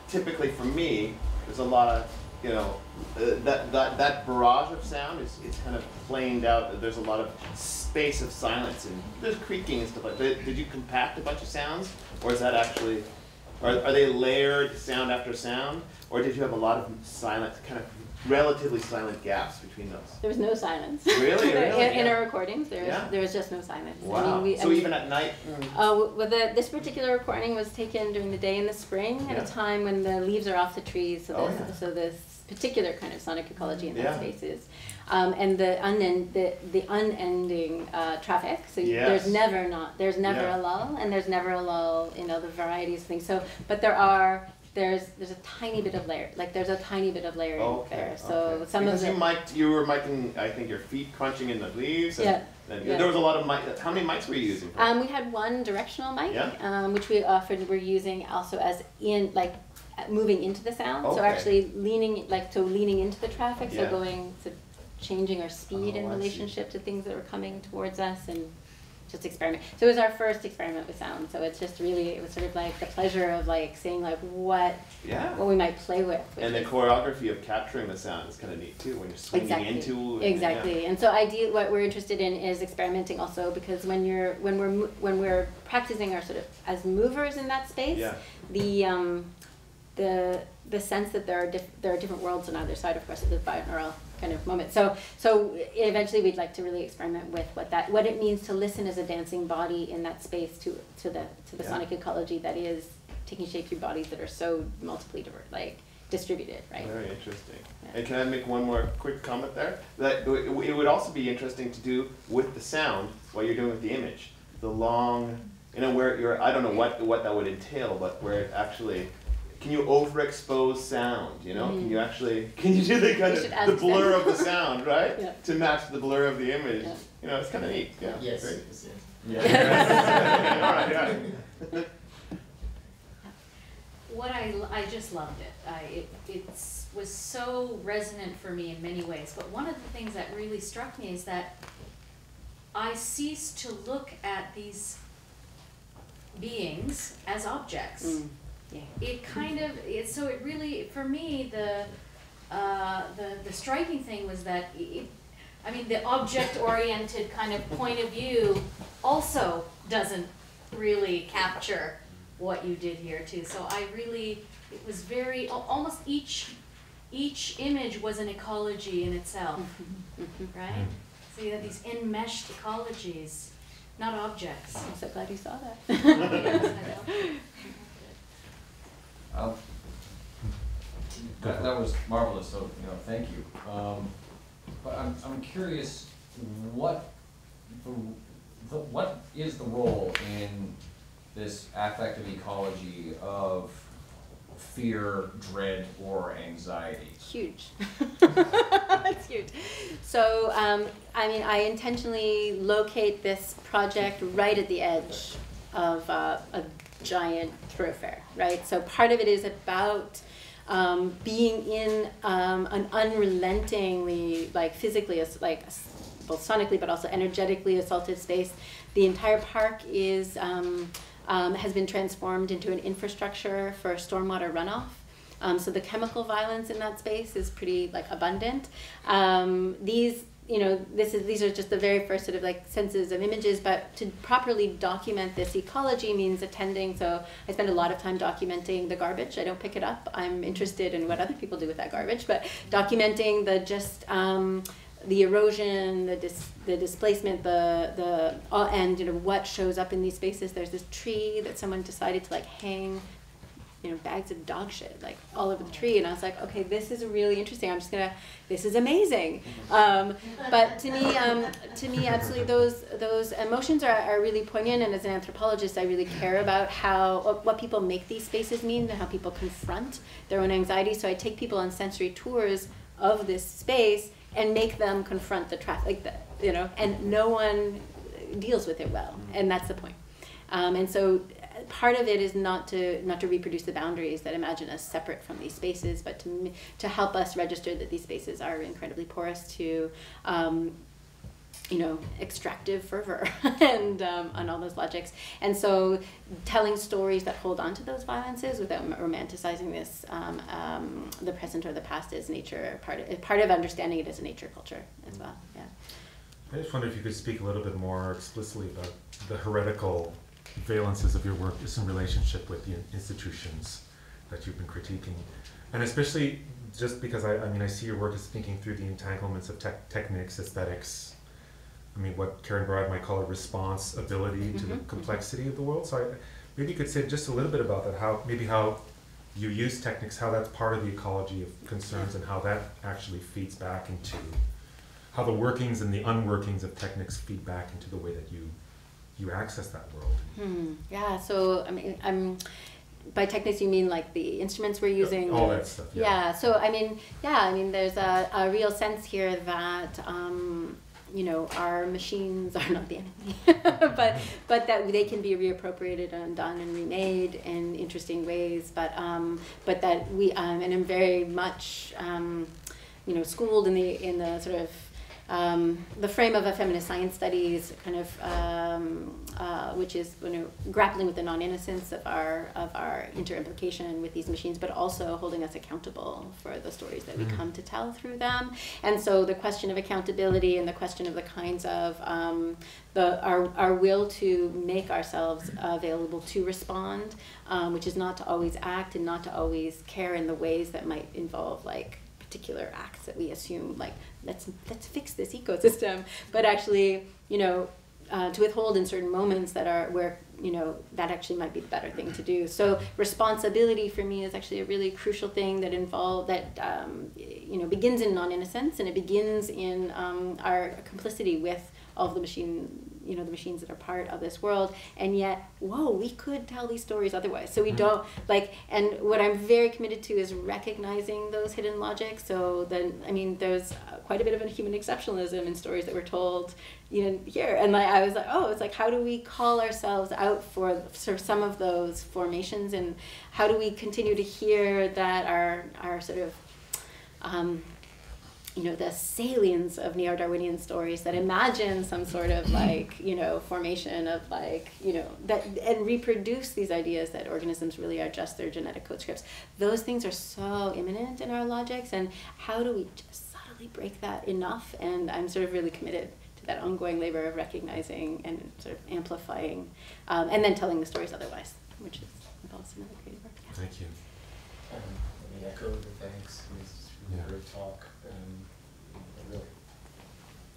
typically for me, there's a lot of you know uh, that that that barrage of sound is, is kind of planed out. There's a lot of space of silence and there's creaking and stuff like. that. Did you compact a bunch of sounds, or is that actually? Are, are they layered sound after sound, or did you have a lot of silent, kind of relatively silent gaps between those? There was no silence. Really? [LAUGHS] There- Really? in, in our recordings, there was, Yeah. there was just no silence. I Wow. mean, we, I so mean, even at night. mm, Uh, well, the, this particular recording was taken during the day in the spring at Yeah. a time when the leaves are off the trees. So, Oh, this, yeah. so this particular kind of sonic ecology in Yeah. that space is, um, and the unend, the, the unending uh, traffic. So you, there's never not there's never Yeah. a lull, and there's never a lull. You know the varieties of things. So, but there are. There's there's a tiny bit of layer like there's a tiny bit of layering Okay. there. So okay. some because of you mic'd, you were micing, I think, your feet crunching in the leaves. And, Yeah. Yeah. There was a lot of mic. How many mics were you using? Um, we had one directional mic, Yeah. um, which we offered. We're using also as in like moving into the sound. So actually leaning like so leaning into the traffic. So Yeah. going to changing our speed Oh, in I see. relationship to things that were coming towards us and just experiment. So it was our first experiment with sound. So it's just really it was sort of like the pleasure of like seeing like what yeah. what we might play with. and the choreography of capturing the sound is kind of neat too when you're swinging exactly. into. and- exactly and so ideal what we're interested in is experimenting also because when you're when we're when we're practicing our sort of as movers in that space Yeah. the um the the sense that there are diff- there are different worlds on either side of course of the binaural kind of moment so so eventually we'd like to really experiment with what that what it means to listen as a dancing body in that space to to the to the Yeah. sonic ecology that is taking shape through bodies that are so multiply diver- like distributed right Very interesting. Yeah. And can I make one more quick comment there? That it it would also be interesting to do with the sound what you're doing with the image. The long, you know, where you're, I don't know what, what that would entail, but where it actually, can you overexpose sound, you know? Can you actually, [LAUGHS] can you do the kind of, the blur of the sound, right? Yeah. To match the blur of the image. Yeah. You know, it's kind of neat, yeah. Yes. Great. yes. Yeah. [LAUGHS] [LAUGHS] All right, yeah. What I, l- I just loved it. I, it it's, was so resonant for me in many ways. But one of the things that really struck me is that I ceased to look at these beings as objects. Mm. Yeah It kind of it so it really for me the uh, the the striking thing was that it, I mean the object oriented kind of point of view also doesn't really capture what you did here too. So I really it was very almost each each image was an ecology in itself, Mhm. right? So you have these enmeshed ecologies, not objects. I'm so glad you saw that. [LAUGHS] [LAUGHS] Yes, I know. Um, That, that was marvelous, so, you know, thank you. Um, But I'm, I'm curious, what, the, the, what is the role in this affective ecology of fear, dread, or anxiety? huge. [LAUGHS] it's huge. So, um, I mean, I intentionally locate this project right at the edge of uh, a giant thoroughfare, right? So, part of it is about um, being in um, an unrelentingly, like physically, like both sonically but also energetically assaulted space. The entire park is um, um, has been transformed into an infrastructure for stormwater runoff. Um, so the chemical violence in that space is pretty like abundant. Um, these, you know, this is these are just the very first sort of like senses of images. But to properly document this ecology means attending. So I spend a lot of time documenting the garbage. I don't pick it up. I'm interested in what other people do with that garbage. But documenting the just um, the erosion, the dis- the displacement, the the uh, and you know what shows up in these spaces. There's this tree that someone decided to like hang you know, bags of dog shit like all over the tree, and I was like, okay, this is really interesting. I'm just gonna, this is amazing. Um, but to me, um, to me, absolutely, those those emotions are, are really poignant. And as an anthropologist, I really care about how what- people make these spaces mean and how people confront their own anxiety. So I take people on sensory tours of this space and make them confront the traffic, like you know, and no one deals with it well, and that's the point. Um, and so part of it is not to not to reproduce the boundaries that imagine us separate from these spaces, but to to help us register that these spaces are incredibly porous to. Um, you know, extractive fervor [LAUGHS] and um, all those logics, and so telling stories that hold on to those violences without romanticizing this, um, um, the present or the past as nature, part of, part of understanding it as a nature culture as well. Yeah. I just wonder if you could speak a little bit more explicitly about the heretical valences of your work just in relationship with the institutions that you've been critiquing. And especially just because I, I mean, I see your work as thinking through the entanglements of tech, techniques, aesthetics. I mean, what Karen Barad might call a responsibility to the Mhm. complexity of the world. So I, maybe you could say just a little bit about that, how, maybe how you use techniques, how that's part of the ecology of concerns and how that actually feeds back into how the workings and the unworkings of techniques feed back into the way that you you access that world. Hmm. Yeah. So I mean, I'm by techniques you mean like the instruments we're using. All that stuff. Yeah. Yeah. So I mean, yeah. I mean, there's a, a real sense here that um, you know our machines [LAUGHS] are not the enemy, [LAUGHS] but but that they can be reappropriated and done and remade in interesting ways. But um, but that we um, and I'm very much um, you know schooled in the in the sort of um, the frame of a feminist science studies kind of um, uh, which is you know grappling with the non-innocence of our of our interimplication with these machines but also holding us accountable for the stories that we Mhm. come to tell through them and so the question of accountability and the question of the kinds of um, the our, our will to make ourselves available to respond um, which is not to always act and not to always care in the ways that might involve like particular acts that we assume like let's let's fix this ecosystem. But actually you know uh, to withhold in certain moments that are where you know that actually might be the better thing to do. So responsibility for me is actually a really crucial thing that involve that um, you know begins in non-innocence and it begins in um, our complicity with all of the machine you know the machines that are part of this world and yet whoa we could tell these stories otherwise. So we Mhm. don't like and what i'm very committed to is recognizing those hidden logics. So then i mean there's uh, quite a bit of a human exceptionalism in stories that were told you know here. And like i was like oh it's like how do we call ourselves out for sort of some of those formations? And how do we continue to hear that our our sort of um, you know the salience of neo-darwinian stories that imagine some sort of [CLEARS THROAT] like you know formation of like you know that and reproduce these ideas that organisms really are just their genetic code scripts those things are so imminent in our logics and how do we just subtly break that enough and i'm sort of really committed to that ongoing labor of recognizing and sort of amplifying um, and then telling the stories otherwise which is involves some other creative work yeah. Thank you. Um, let me echo the thanks, it was a really Yeah. great talk, a real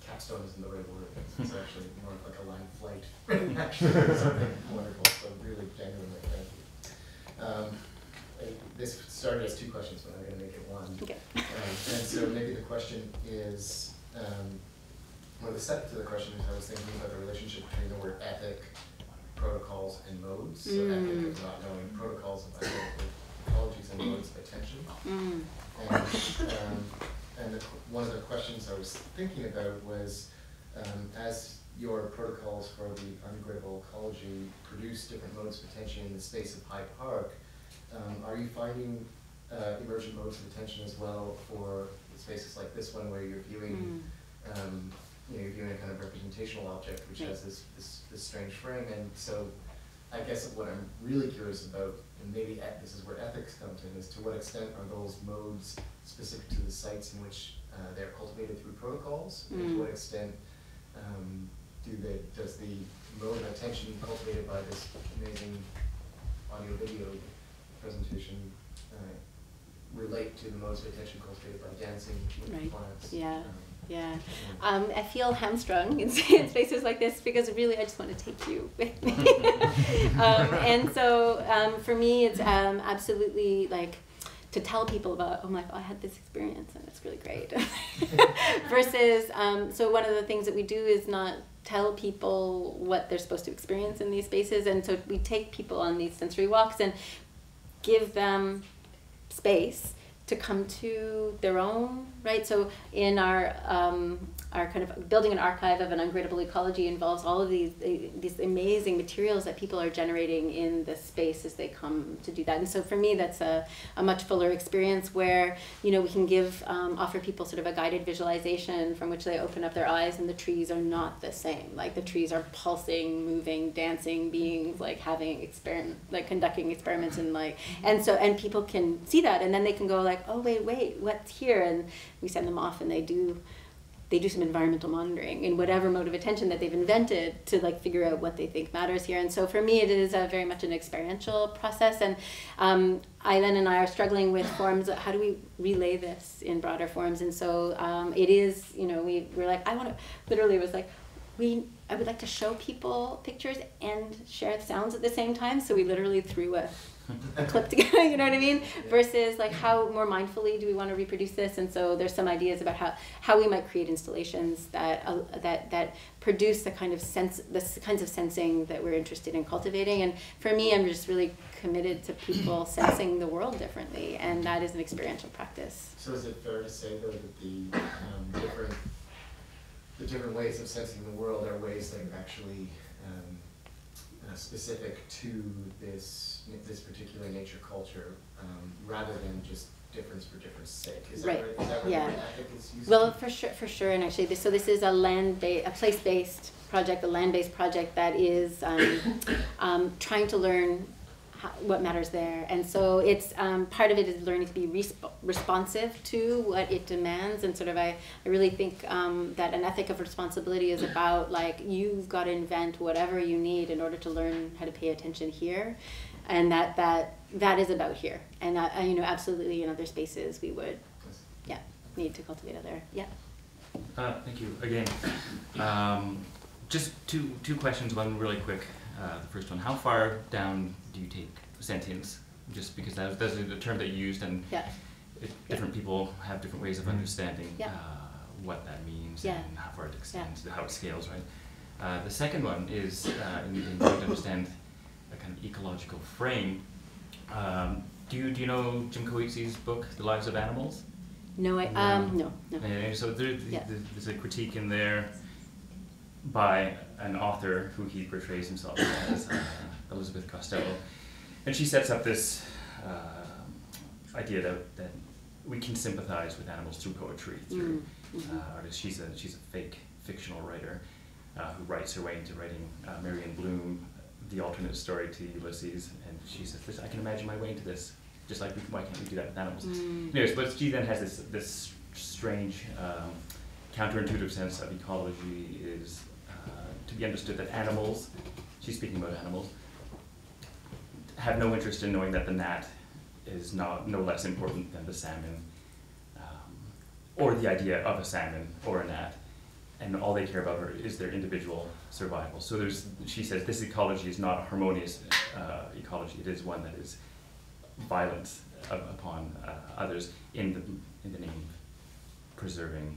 capstone isn't the right word, it's actually more of like a line flight, [LAUGHS] actually, something wonderful, so really genuinely, thank you. Um, I- this started as two questions, but I'm gonna make it one. okay Um, and so maybe the question is, um, well, the set to the question is, I was thinking about the relationship between the word ethic, protocols, and modes. So ethic Mm. is not knowing protocols of ecologies and modes of attention. mm. And, um, and the, one of the questions I was thinking about was, um, as your protocols for the ungrid-able ecology produce different modes of attention in the space of High Park, um, are you finding uh, emergent modes of attention as well for spaces like this one where you're viewing, Mm. um, you know, you're viewing a kind of representational object which Right. has this, this, this strange frame, and so I guess what I'm really curious about, and maybe this is where ethics comes in, is to what extent are those modes specific to the sites in which uh, they're cultivated through protocols? And to Mm. what extent um, do they, does the mode of attention cultivated by this amazing audio video presentation uh, relate to the modes of attention cultivated by dancing with Right. plants? Yeah. Um, Yeah. Um, I feel hamstrung in, in spaces like this because really I just want to take you [LAUGHS] with me. [LAUGHS] um, and so um, for me, it's um, absolutely like to tell people about, oh my, God, I had this experience and it's really great. [LAUGHS] [LAUGHS] Versus, um, so one of the things that we do is not tell people what they're supposed to experience in these spaces. And so we take people on these sensory walks and give them space to come to their own right so in our um, are kind of building an archive of an ungrid-able ecology involves all of these eh, these amazing materials that people are generating in the space as they come to do that. And so for me, that's a, a much fuller experience where you know we can give um, offer people sort of a guided visualization from which they open up their eyes, and the trees are not the same. Like the trees are pulsing, moving, dancing beings, like having experiment, like conducting experiments, and like and so and people can see that, and then they can go like, oh wait, wait, what's here? And we send them off, and they do they do some environmental monitoring in whatever mode of attention that they've invented to like figure out what they think matters here. And so for me, it is a very much an experiential process. And um, Ayelen and I are struggling with [SIGHS] forms. How do we relay this in broader forms? And so um, it is, you know, we we're like, I want to. Literally, it was like, we. I would like to show people pictures and share the sounds at the same time. So we literally threw a [LAUGHS] clip together, you know what I mean? Versus like how more mindfully do we want to reproduce this? And so there's some ideas about how, how we might create installations that uh, that that produce the kind of sense the kinds of sensing that we're interested in cultivating. And for me, I'm just really committed to people [COUGHS] sensing the world differently, and that is an experiential practice. So is it fair to say though that the um, different the different ways of sensing the world are ways that are actually uh, specific to this this particular nature culture, um, rather than just difference for difference sake. Is Right. that right? Is that Yeah. the word ethic? Well, for sure, for sure, and actually, this, so this is a land ba- a place based project, a land based project that is um, [COUGHS] um, trying to learn how, what matters there, and so it's um, part of it is learning to be resp- responsive to what it demands, and sort of I, I really think um, that an ethic of responsibility is about like you've got to invent whatever you need in order to learn how to pay attention here, and that that that is about here, and uh, you know absolutely in other spaces we would yeah need to cultivate other yeah. Uh, thank you again. Um, just two two questions. One really quick. Uh, the first one: How far down do you take sentience? Just because that, that's the term that you used, and Yeah. it, different people have different ways of Mhm. understanding Yeah. uh, what that means Yeah. and how far it extends, how it scales, right? Uh, the second one is uh, in, in trying to understand a kind of ecological frame. Um, do you do you know J.M. Coetzee's book, The Lives of Animals? No, I um no no. And so there, Yeah. th- there's a critique in there by an author who he portrays himself as, uh, Elizabeth Costello, and she sets up this uh, idea that, that we can sympathize with animals through poetry, through Mm, mhm. uh, artists. She's a she's a fake fictional writer uh, who writes her way into writing uh, Marion Bloom, the alternate story to Ulysses, and she says, "Listen, I can imagine my way into this. Just like we, why can't we do that with animals?" Mm. Anyways, but she then has this this strange um, counterintuitive sense of ecology is uh, to be understood that animals, she's speaking about animals, have no interest in knowing that the gnat is not no less important than the salmon, um, or the idea of a salmon or a gnat, and all they care about are, is their individual survival. So there's, she says, this ecology is not a harmonious uh, ecology. It is one that is violent upon uh, others in the in the name of preserving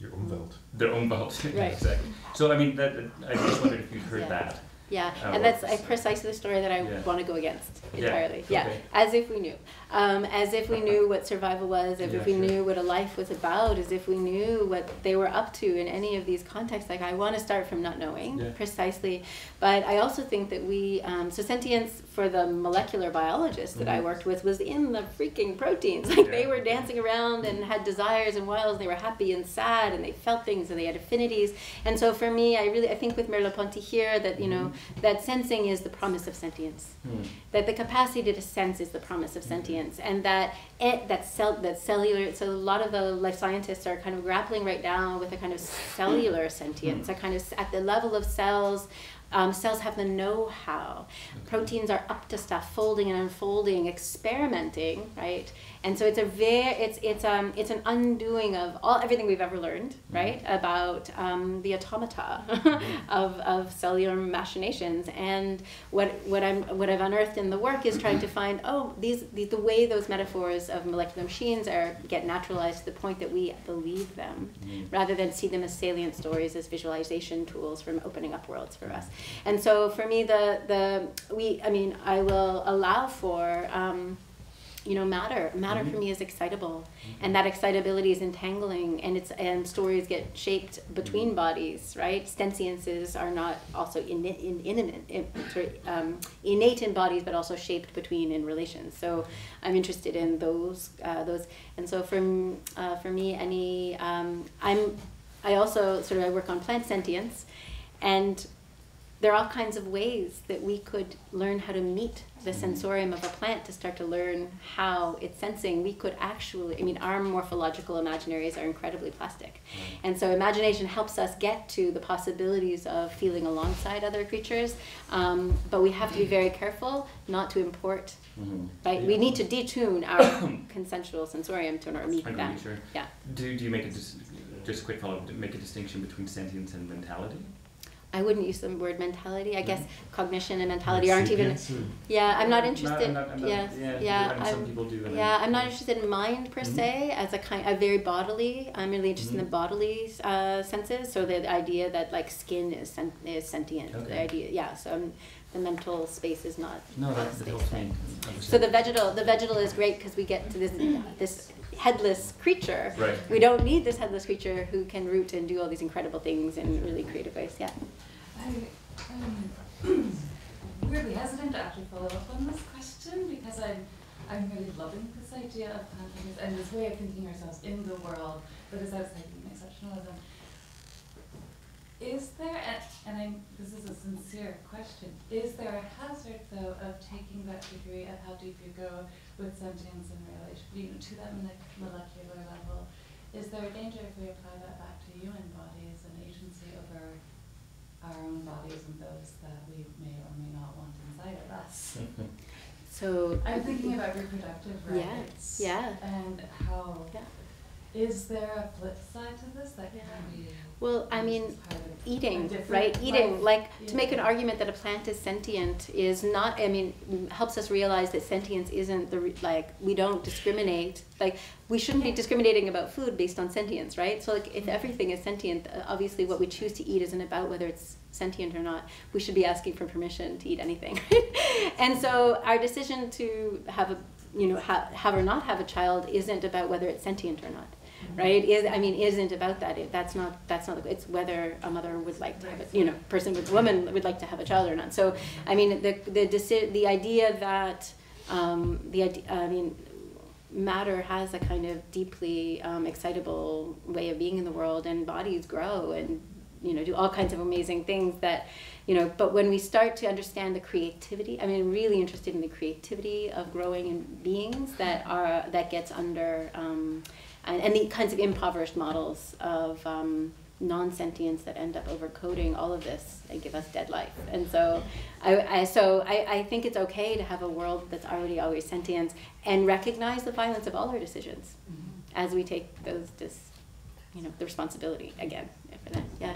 Your umwelt. their own vote. [LAUGHS] Right. exactly. So I mean, that, I just wondered if you'd heard Yeah. that. Yeah, and that's uh, precisely the story that I Yeah. want to go against entirely. Yeah, okay. as if we knew, um, as if we knew what survival was, as Yeah, if we sure. knew what a life was about, as if we knew what they were up to in any of these contexts. Like I want to start from not knowing Yeah. precisely, but I also think that we um, so sentience for the molecular biologists that I Mhm. worked with was in the freaking proteins. [LAUGHS] Like they were dancing around and had desires and wilds. And they were happy and sad, and they felt things, and they had affinities. And so for me, I really I think with Merleau-Ponty here that you know that sensing is the promise of sentience. Hmm. That the capacity to sense is the promise of sentience, and that it, that cell that cellular. So a lot of the life scientists are kind of grappling right now with a kind of cellular sentience, a kind of at the level of cells. Um, cells have the know-how. Proteins are up to stuff, folding and unfolding, experimenting, right? And so it's a very it's it's um it's an undoing of all everything we've ever learned, right, about um, the automata [LAUGHS] of, of cellular machinations. And what what I'm what I've unearthed in the work is trying to find oh these, these the way those metaphors of molecular machines are get naturalized to the point that we believe them rather than see them as salient stories as visualization tools from opening up worlds for us. And so for me, the the we I mean I will allow for. Um, you know, matter. Matter for Mhm. me is excitable, and that excitability is entangling, and it's and stories get shaped between Mhm. bodies, right? Stentiences are not also in, in, in, in, um, innate in bodies, but also shaped between in relations. So I'm interested in those uh, those, and so from uh, for me, any um, I'm I also sort of I work on plant sentience, and there are all kinds of ways that we could learn how to meet the mm-hmm. sensorium of a plant to start to learn how it's sensing. We could actually, I mean, our morphological imaginaries are incredibly plastic. Mm-hmm. And so imagination helps us get to the possibilities of feeling alongside other creatures, um, but we have to be mm-hmm. very careful not to import, right? We need to detune our [COUGHS] consensual sensorium to meet that. sure. Yeah. Do, do you make a, dis- just a quick follow-up, make a distinction between sentience and mentality? I wouldn't use the word mentality. I guess No. cognition and mentality aren't even. Yeah, I'm not No, interested. I'm not- I'm not- yeah, yeah, yeah. I mean, some I'm, people do, yeah, I- I'm not interested in mind per Mhm. se as a kind, a very bodily. I'm really interested in Mhm. the bodily uh, senses. So the, the idea that like skin is sen- is sentient. The idea, yeah. So um, the mental space is not. No, a that, that space helps thing. me So the vegetal, the vegetal is great because we get to this this headless creature. Right. We don't need this headless creature who can root and do all these incredible things in really creative ways. Yeah. I am weirdly hesitant to actually follow up on this question because I'm I'm really loving this idea of planting and this way of thinking ourselves in the world But that is outside human exceptionalism. Is there, a, and I'm, this is a sincere question, is there a hazard though of taking that degree of how deep you go with sentience and relation, you know, to that molecular level? Is there a danger if we apply that back to human bodies and agency over our own bodies and those that we may or may not want inside of us? [LAUGHS] So I'm thinking about reproductive rights. Yeah, rights. yeah. And how, Yeah. Is there a flip side to this that can be? Well, I mean, as part of a eating, right? Eating, life? like to make an argument that a plant is sentient is not. I mean, helps us realize that sentience isn't the re- like we don't discriminate. Like we shouldn't be discriminating about food based on sentience, right? So like if everything is sentient, uh, obviously what we choose to eat isn't about whether it's sentient or not. We should be asking for permission to eat anything. [LAUGHS] and so our decision to have a you know ha- have or not have a child isn't about whether it's sentient or not right? Is i mean isn't about that. It, that's not that's not it's whether a mother would like to have a you know person with woman would like to have a child or not. So i mean the the deci- the idea that um, the idea, i mean matter has a kind of deeply um, excitable way of being in the world and bodies grow and you know do all kinds of amazing things that you know but when we start to understand the creativity i mean really interested in the creativity of growing in beings that are that gets under um, and, and the kinds of impoverished models of um, non-sentience that end up overcoding all of this and give us dead life and so I, I so I, I think it's okay to have a world that's already always sentient and recognize the violence of all our decisions as we take those dis, you know the responsibility again for that yeah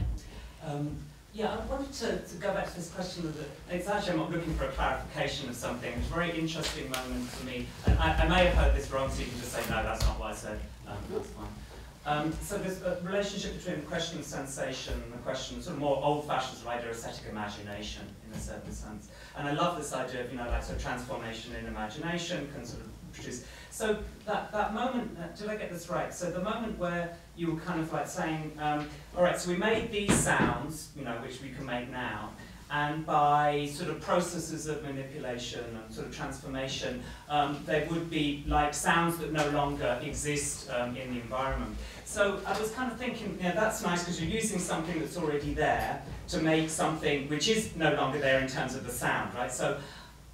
Um, yeah, I wanted to, to go back to this question of the, it's actually, I'm looking for a clarification of something. It's a very interesting moment for me. And I, I may have heard this wrong, so you can just say, no, that's not what I said. Um, that's fine. Um, so there's a relationship between questioning sensation and the question, sort of more old-fashioned sort of idea of aesthetic imagination, in a certain sense. And I love this idea of, you know, like sort of transformation in imagination can sort of produce. So that, that moment, uh, did I get this right? So the moment where you were kind of like saying, um, all right, so we made these sounds, you know, which we can make now, and by sort of processes of manipulation and sort of transformation, um, they would be like sounds that no longer exist um, in the environment. So I was kind of thinking, know, that's nice because you're using something that's already there to make something which is no longer there in terms of the sound, right? So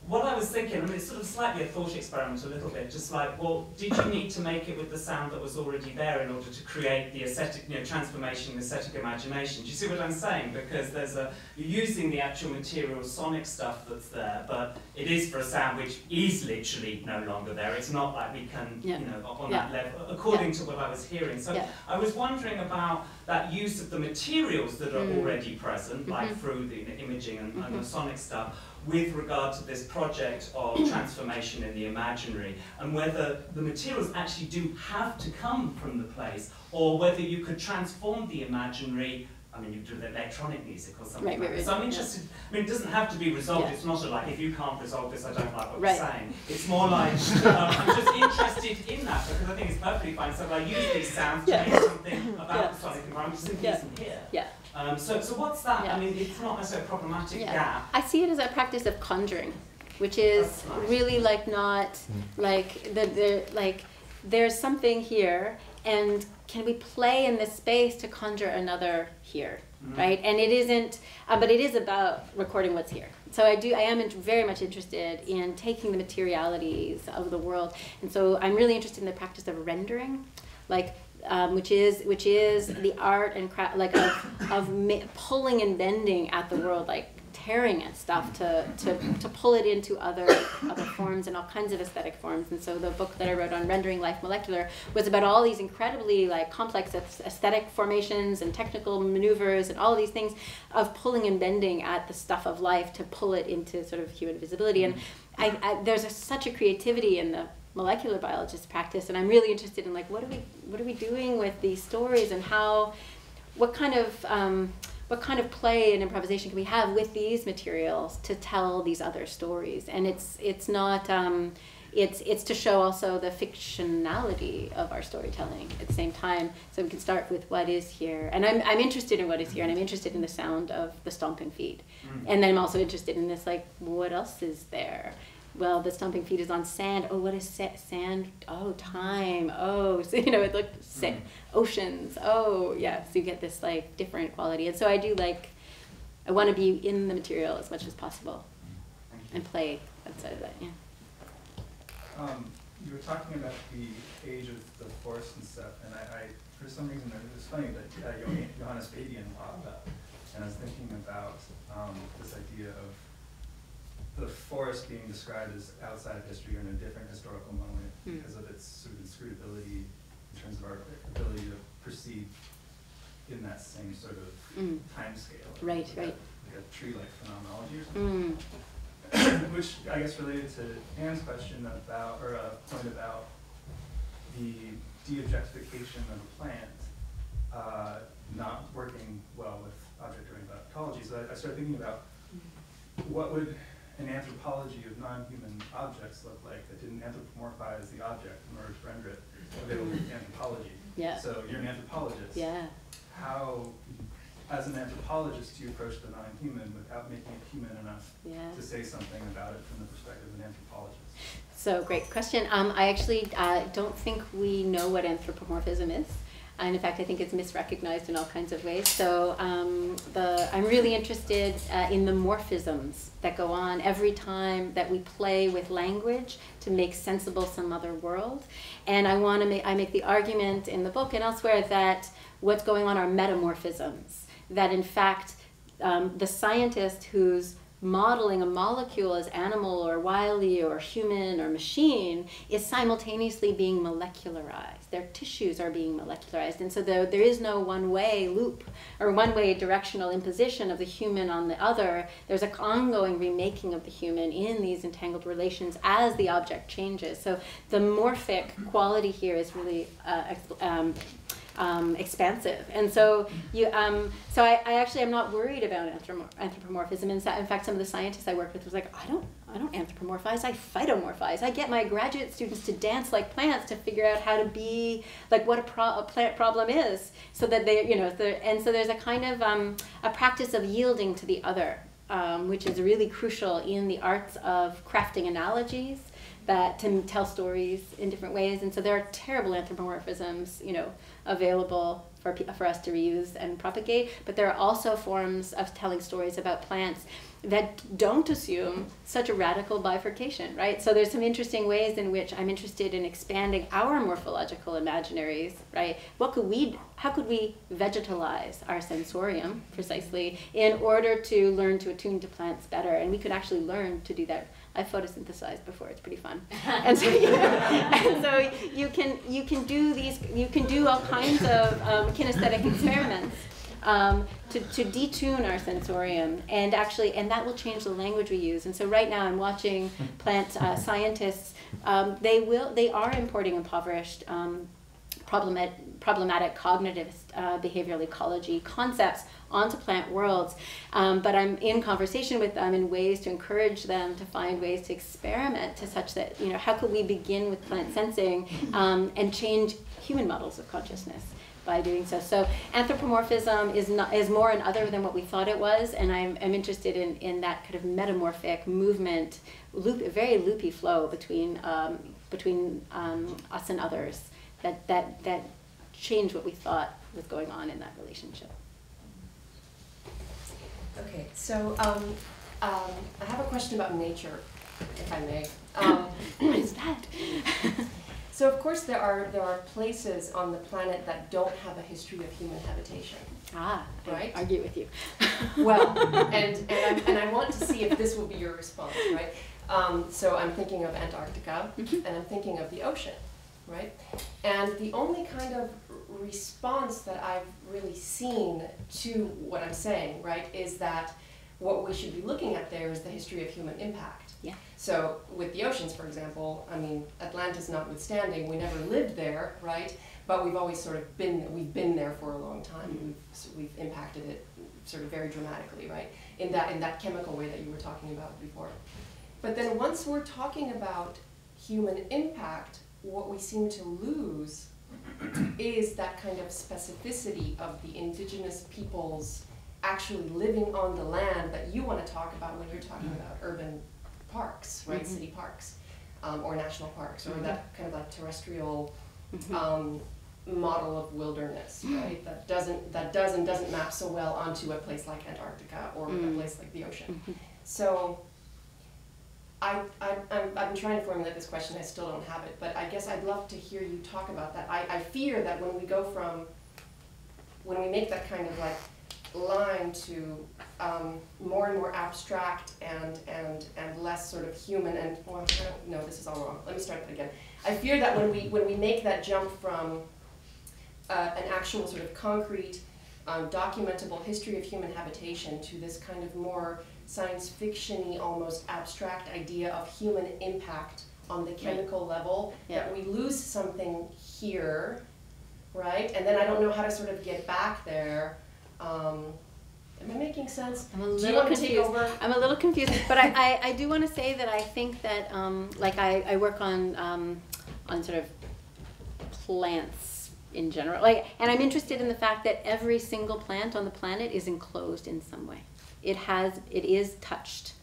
what I was thinking, I mean, it's sort of slightly a thought experiment a little bit, just like, well, did you need to make it with the sound that was already there in order to create the aesthetic, you know, transformation, the aesthetic imagination? Do you see what I'm saying? Because there's a, you're using the actual material sonic stuff that's there, but it is for a sound which is literally no longer there. It's not like we can, Yeah. you know, on Yeah. that level, according to what I was hearing. So Yeah. I was wondering about that use of the materials that are Mm. already present, like Mhm. through the imaging and, and Mhm. the sonic stuff, with regard to this project of transformation in the imaginary, and whether the materials actually do have to come from the place, or whether you could transform the imaginary I mean, you do the electronic music or something Right, like right, that. right, So I'm interested, I mean, it doesn't have to be resolved. Yeah. It's not a, like, if you can't resolve this, I don't like what Right. you're saying. It's more like, [LAUGHS] um, I'm just interested in that because I think it's perfectly fine. So I use these sounds to Yeah. make something about Yeah. the sonic environment, just in Yeah. here. Yeah. Um, so, so what's that? Yeah. I mean, it's not necessarily a problematic Yeah. gap. I see it as a practice of conjuring, which is That's nice. really like not like the, the like there's something here and can we play in this space to conjure another here Mhm. right and it isn't uh, but it is about recording what's here so i do i am int- very much interested in taking the materialities of the world and so i'm really interested in the practice of rendering like um, which is which is the art and craft like of, of pulling and bending at the world like tearing at stuff to, to, to pull it into other other forms and all kinds of aesthetic forms. And so the book that i wrote on rendering life molecular was about all these incredibly like complex aesthetic formations and technical maneuvers and all of these things of pulling and bending at the stuff of life to pull it into sort of human visibility. And I, I, there's a, such a creativity in the molecular biologist practice and i'm really interested in like what are we what are we doing with these stories and how what kind of um, what kind of play and improvisation can we have with these materials to tell these other stories? And it's it's not um, it's it's to show also the fictionality of our storytelling at the same time so we can start with what is here. And i'm, I'm interested in what is here and i'm interested in the sound of the stomping feet. Mm. and then i'm also interested in this like what else is there well the stomping feet is on sand. Oh what is sa- sand oh time. Oh [LAUGHS] so you know it looked sa- Mm. oceans. Oh yeah so you get this like different quality. And so i do like i want to be in the material as much as possible and play outside of that yeah. Um, you were talking about the age of the forest and stuff, and I, I for some reason, it was funny that uh, Johannes Fabian popped up, and I was thinking about um, this idea of the forest being described as outside of history or in a different historical moment Mm. because of its sort of inscrutability in terms of our ability to perceive in that same sort of Mm. time scale. Right, like a- right. Like a tree-like phenomenology or something. mm. [COUGHS] Which I guess related to Anne's question about, or a point about the de-objectification of a plant uh, not working well with object-oriented ecology. So I, I started thinking about what would an anthropology of non-human objects look like that didn't anthropomorphize the object in order to render it available [LAUGHS] to anthropology. Yeah. So you're an anthropologist yeah how, as an anthropologist, do you approach the non-human without making it human enough yeah to say something about it from the perspective of an anthropologist? So great question. Um, I actually uh, don't think we know what anthropomorphism is. And in fact, I think it's misrecognized in all kinds of ways. So um, the, I'm really interested uh, in the morphisms that go on every time that we play with language to make sensible some other world. And I want to make, I make the argument in the book and elsewhere that what's going on are metamorphisms. That in fact, um, the scientist who's modeling a molecule as animal or wily or human or machine is simultaneously being molecularized. Their tissues are being molecularized. And so there, there is no one way loop or one way directional imposition of the human on the other. There's an ongoing remaking of the human in these entangled relations as the object changes. So the morphic quality here is really uh, um, um, expansive. And so you, um, so I, I actually am not worried about anthropomorphism. In fact, some of the scientists I worked with was like, I don't, I don't anthropomorphize. I phytomorphize. I get my graduate students to dance like plants to figure out how to be like what a, pro- a plant problem is, so that they, you know, and so there's a kind of um, a practice of yielding to the other. Um, which is really crucial in the arts of crafting analogies that to tell stories in different ways. And so there are terrible anthropomorphisms, you know, available for, for us to reuse and propagate. But there are also forms of telling stories about plants that don't assume such a radical bifurcation, right? So there's some interesting ways in which I'm interested in expanding our morphological imaginaries, right? What could we, how could we vegetalize our sensorium precisely in order to learn to attune to plants better? And we could actually learn to do that. I've photosynthesized before; it's pretty fun. [LAUGHS] And so, you and so you can you can do these you can do all kinds of um, kinesthetic experiments um, to, to detune our sensorium and actually and that will change the language we use and so right now i'm watching plant uh, scientists um, they will they are importing impoverished um, problemat- problematic cognitive uh, behavioral ecology concepts onto plant worlds. Um, but I'm in conversation with them in ways to encourage them to find ways to experiment to such that, you know, how could we begin with plant sensing um, and change human models of consciousness? by doing so. So anthropomorphism is not is more and other than what we thought it was, and I'm, I'm interested in, in that kind of metamorphic movement, loop, a very loopy flow between um, between um, us and others that that that change what we thought was going on in that relationship. Okay, so um, um, I have a question about nature, if I may. Um, [LAUGHS] what is that? [LAUGHS] so of course there are there are places on the planet that don't have a history of human habitation. Ah, right. I argue with you. [LAUGHS] well, and and, i and I want to see if this will be your response, right? Um, so I'm thinking of Antarctica, Mhm. and I'm thinking of the ocean, right? And the only kind of response that I've really seen to what I'm saying, right, is that what we should be looking at there is the history of human impact. Yeah. So with the oceans, for example, I mean, Atlantis notwithstanding, we never lived there, right? But we've always sort of been, we've been there for a long time. Mm-hmm. We've, so we've impacted it sort of very dramatically, right? In that, in that chemical way that you were talking about before. But then once we're talking about human impact, what we seem to lose is that kind of specificity of the indigenous peoples actually living on the land that you want to talk about when you're talking about urban parks, right, Mhm. city parks, um, or national parks, or Mhm. that kind of like terrestrial Mhm. um, model of wilderness, [GASPS] right? That doesn't that does and doesn't map so well onto a place like Antarctica or Mm. a place like the ocean. Mhm. So I, I, I'm, been trying to formulate this question, I still don't have it, but I guess I'd love to hear you talk about that. I, I fear that when we go from, when we make that kind of like line to um, more and more abstract and, and, and less sort of human and, well, I don't, no, this is all wrong. Let me start that again. I fear that when we, when we make that jump from uh, an actual sort of concrete, um, documentable history of human habitation to this kind of more science fiction-y, almost abstract idea of human impact on the chemical level, Yeah. that we lose something here, right? And then I don't know how to sort of get back there. Um, am I making sense? I'm a Do you little want to take confused. over? I'm a little confused, but I, I, I do want to say that I think that, um, like, I, I work on, um, on sort of plants in general. Like, and I'm interested in the fact that every single plant on the planet is enclosed in some way. It has, it is touched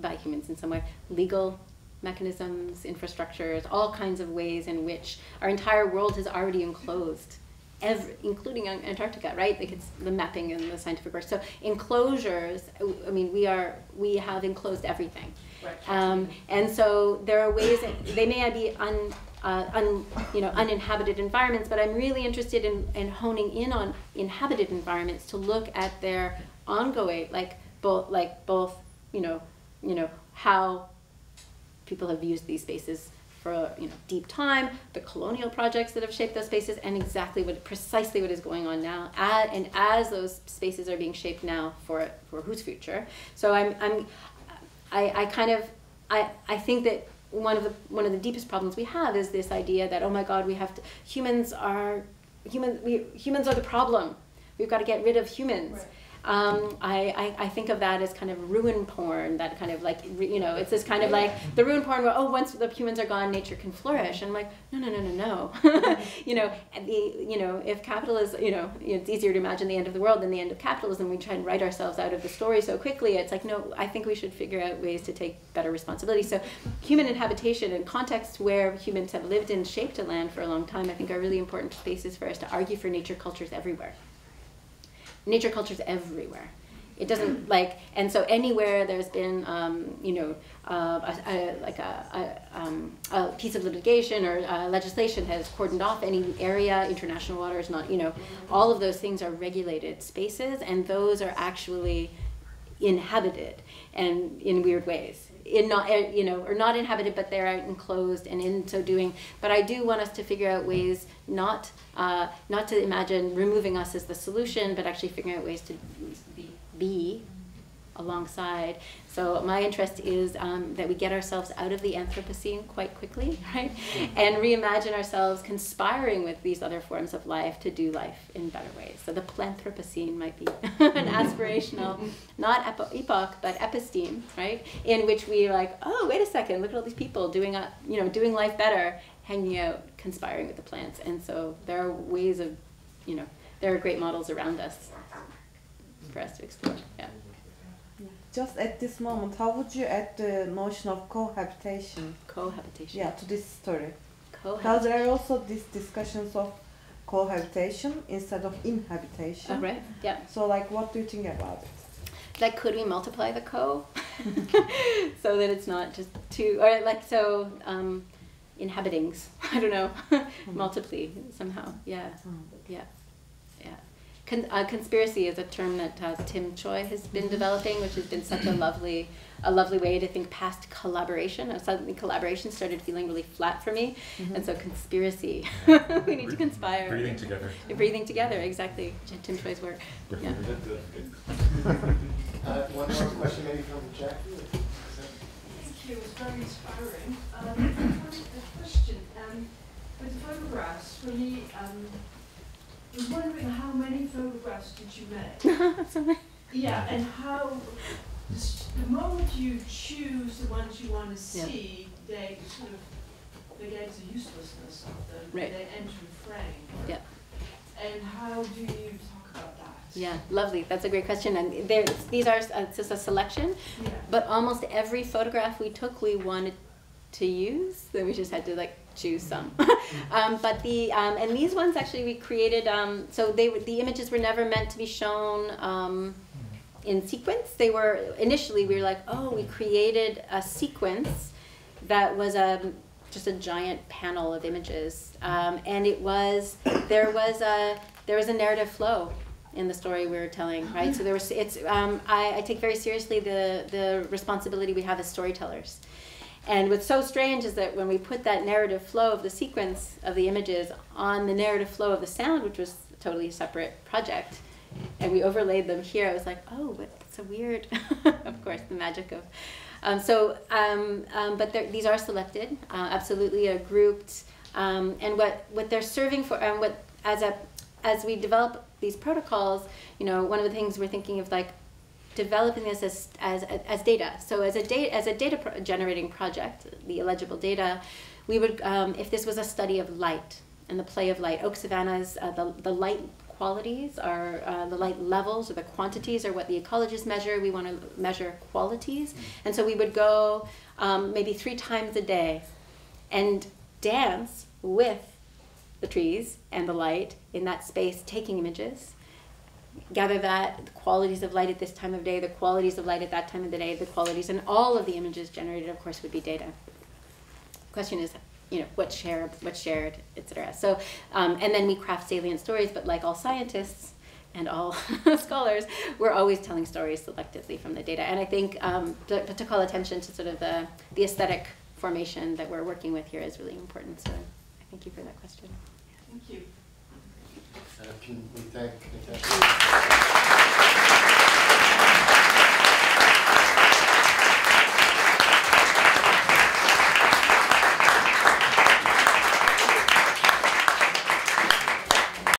by humans in some way. Legal mechanisms, infrastructures, all kinds of ways in which our entire world is already enclosed every, including Antarctica, right? Like it's the mapping and the scientific work. So enclosures, I mean, we are we have enclosed everything, Right. um, and so there are ways that they may be un, uh, un, you know, uninhabited environments, but I'm really interested in, in honing in on inhabited environments to look at their ongoing, like both, like both, you know, you know how people have used these spaces for you know deep time, the colonial projects that have shaped those spaces, and exactly what precisely what is going on now. A- and as those spaces are being shaped now for for whose future. So I'm I'm I, I kind of I, I think that one of the one of the deepest problems we have is this idea that oh my god we have to humans are human we humans are the problem. We've got to get rid of humans. Right. Um, I, I, I think of that as kind of ruin porn, that kind of like, re- you know, it's this kind of like the ruin porn where, oh, once the humans are gone, nature can flourish. And I'm like, no, no, no, no, no. [LAUGHS] you know, the, you know, if capitalism, you know, it's easier to imagine the end of the world than the end of capitalism. We try and write ourselves out of the story so quickly. It's like, no, I think we should figure out ways to take better responsibility. So human inhabitation and contexts where humans have lived and shaped a land for a long time, I think are really important spaces for us to argue for nature cultures everywhere nature cultures everywhere. It doesn't like, and so anywhere there's been, um, you know, uh, a, a, like a, a, um, a piece of litigation or uh, legislation has cordoned off any area, international waters, not, you know, all of those things are regulated spaces, and those are actually inhabited and in weird ways in not eh, you know or not inhabited but they're enclosed and in so doing but i do want us to figure out ways not uh, not to imagine removing us as the solution but actually figuring out ways to Be. Alongside. So my interest is um, that we get ourselves out of the Anthropocene quite quickly, [LAUGHS] right? And reimagine ourselves conspiring with these other forms of life to do life in better ways. So the Planthropocene might be [LAUGHS] an aspirational, not epo- epoch, but episteme, right? In which we like, oh, wait a second, look at all these people doing, a, you know, doing life better, hanging out, conspiring with the plants. And so there are ways of, you know, there are great models around us for us to explore. Yeah. Just at this moment, how would you add the notion of cohabitation Cohabitation. yeah, to this story? Because Cohabitation. there are also these discussions of cohabitation instead of inhabitation. Oh, right. Yeah. So, like, what do you think about it? Like, could we multiply the co [LAUGHS] [LAUGHS] so that it's not just two, or like so um, inhabitings? [LAUGHS] I don't know, multiply somehow. Yeah, yeah, yeah. Con- uh, conspiracy is a term that uh, Tim Choy has been developing, which has been such a [CLEARS THROAT] lovely, a lovely way to think past collaboration. And suddenly, collaboration started feeling really flat for me, and so conspiracy. [LAUGHS] we need to conspire. Breathing together. Breathing together, exactly. Tim Choy's work. Yeah. [LAUGHS] Uh, one more question maybe from Jackie? Thank you, it was very inspiring. Um, a question, um, with the photographs, for me, um, I was wondering how many photographs did you make? [LAUGHS] Yeah, and how, the moment you choose the ones you want to Yeah. see, they sort of, they get the uselessness of them. Right. They enter the frame. Yeah. And how do you talk about that? Yeah, lovely. That's a great question. And there, these are uh, just a selection, Yeah. but almost every photograph we took, we wanted to use. Then we just had to like choose some. [LAUGHS] um, but the um, and these ones actually we created. Um, so they the images were never meant to be shown. Um, in sequence, they were initially we were like, oh, we created a sequence that was a just a giant panel of images, um, and it was there was a there was a narrative flow in the story we were telling, right? So there was it's um, I, I take very seriously the the responsibility we have as storytellers. And what's so strange is that when we put that narrative flow of the sequence of the images on the narrative flow of the sound, which was a totally separate project, and we overlaid them here, I was like, oh, it's a weird, [LAUGHS] of course, the magic of. Um, so, um, um, but these are selected, uh, absolutely, are grouped, um, and what what they're serving for, and what as a as we develop these protocols, you know, one of the things we're thinking of like developing this as, as, as data. So as a data, as a data pro- generating project, the illegible data, we would, um, if this was a study of light and the play of light, Oak savannas, uh, the, the light qualities are, uh, the light levels or the quantities are what the ecologists measure. We want to measure qualities. And so we would go um, maybe three times a day and dance with the trees and the light in that space, taking images gather that the qualities of light at this time of day, the qualities of light at that time of the day, the qualities, and all of the images generated, of course, would be data. Question is, you know, what's shared, what's shared, etc. So, um, and then we craft salient stories, but like all scientists and all [LAUGHS] scholars, we're always telling stories selectively from the data. And I think um, to, to call attention to sort of the, the aesthetic formation that we're working with here is really important. So, I thank you for that question. Thank you can we thank Natasha?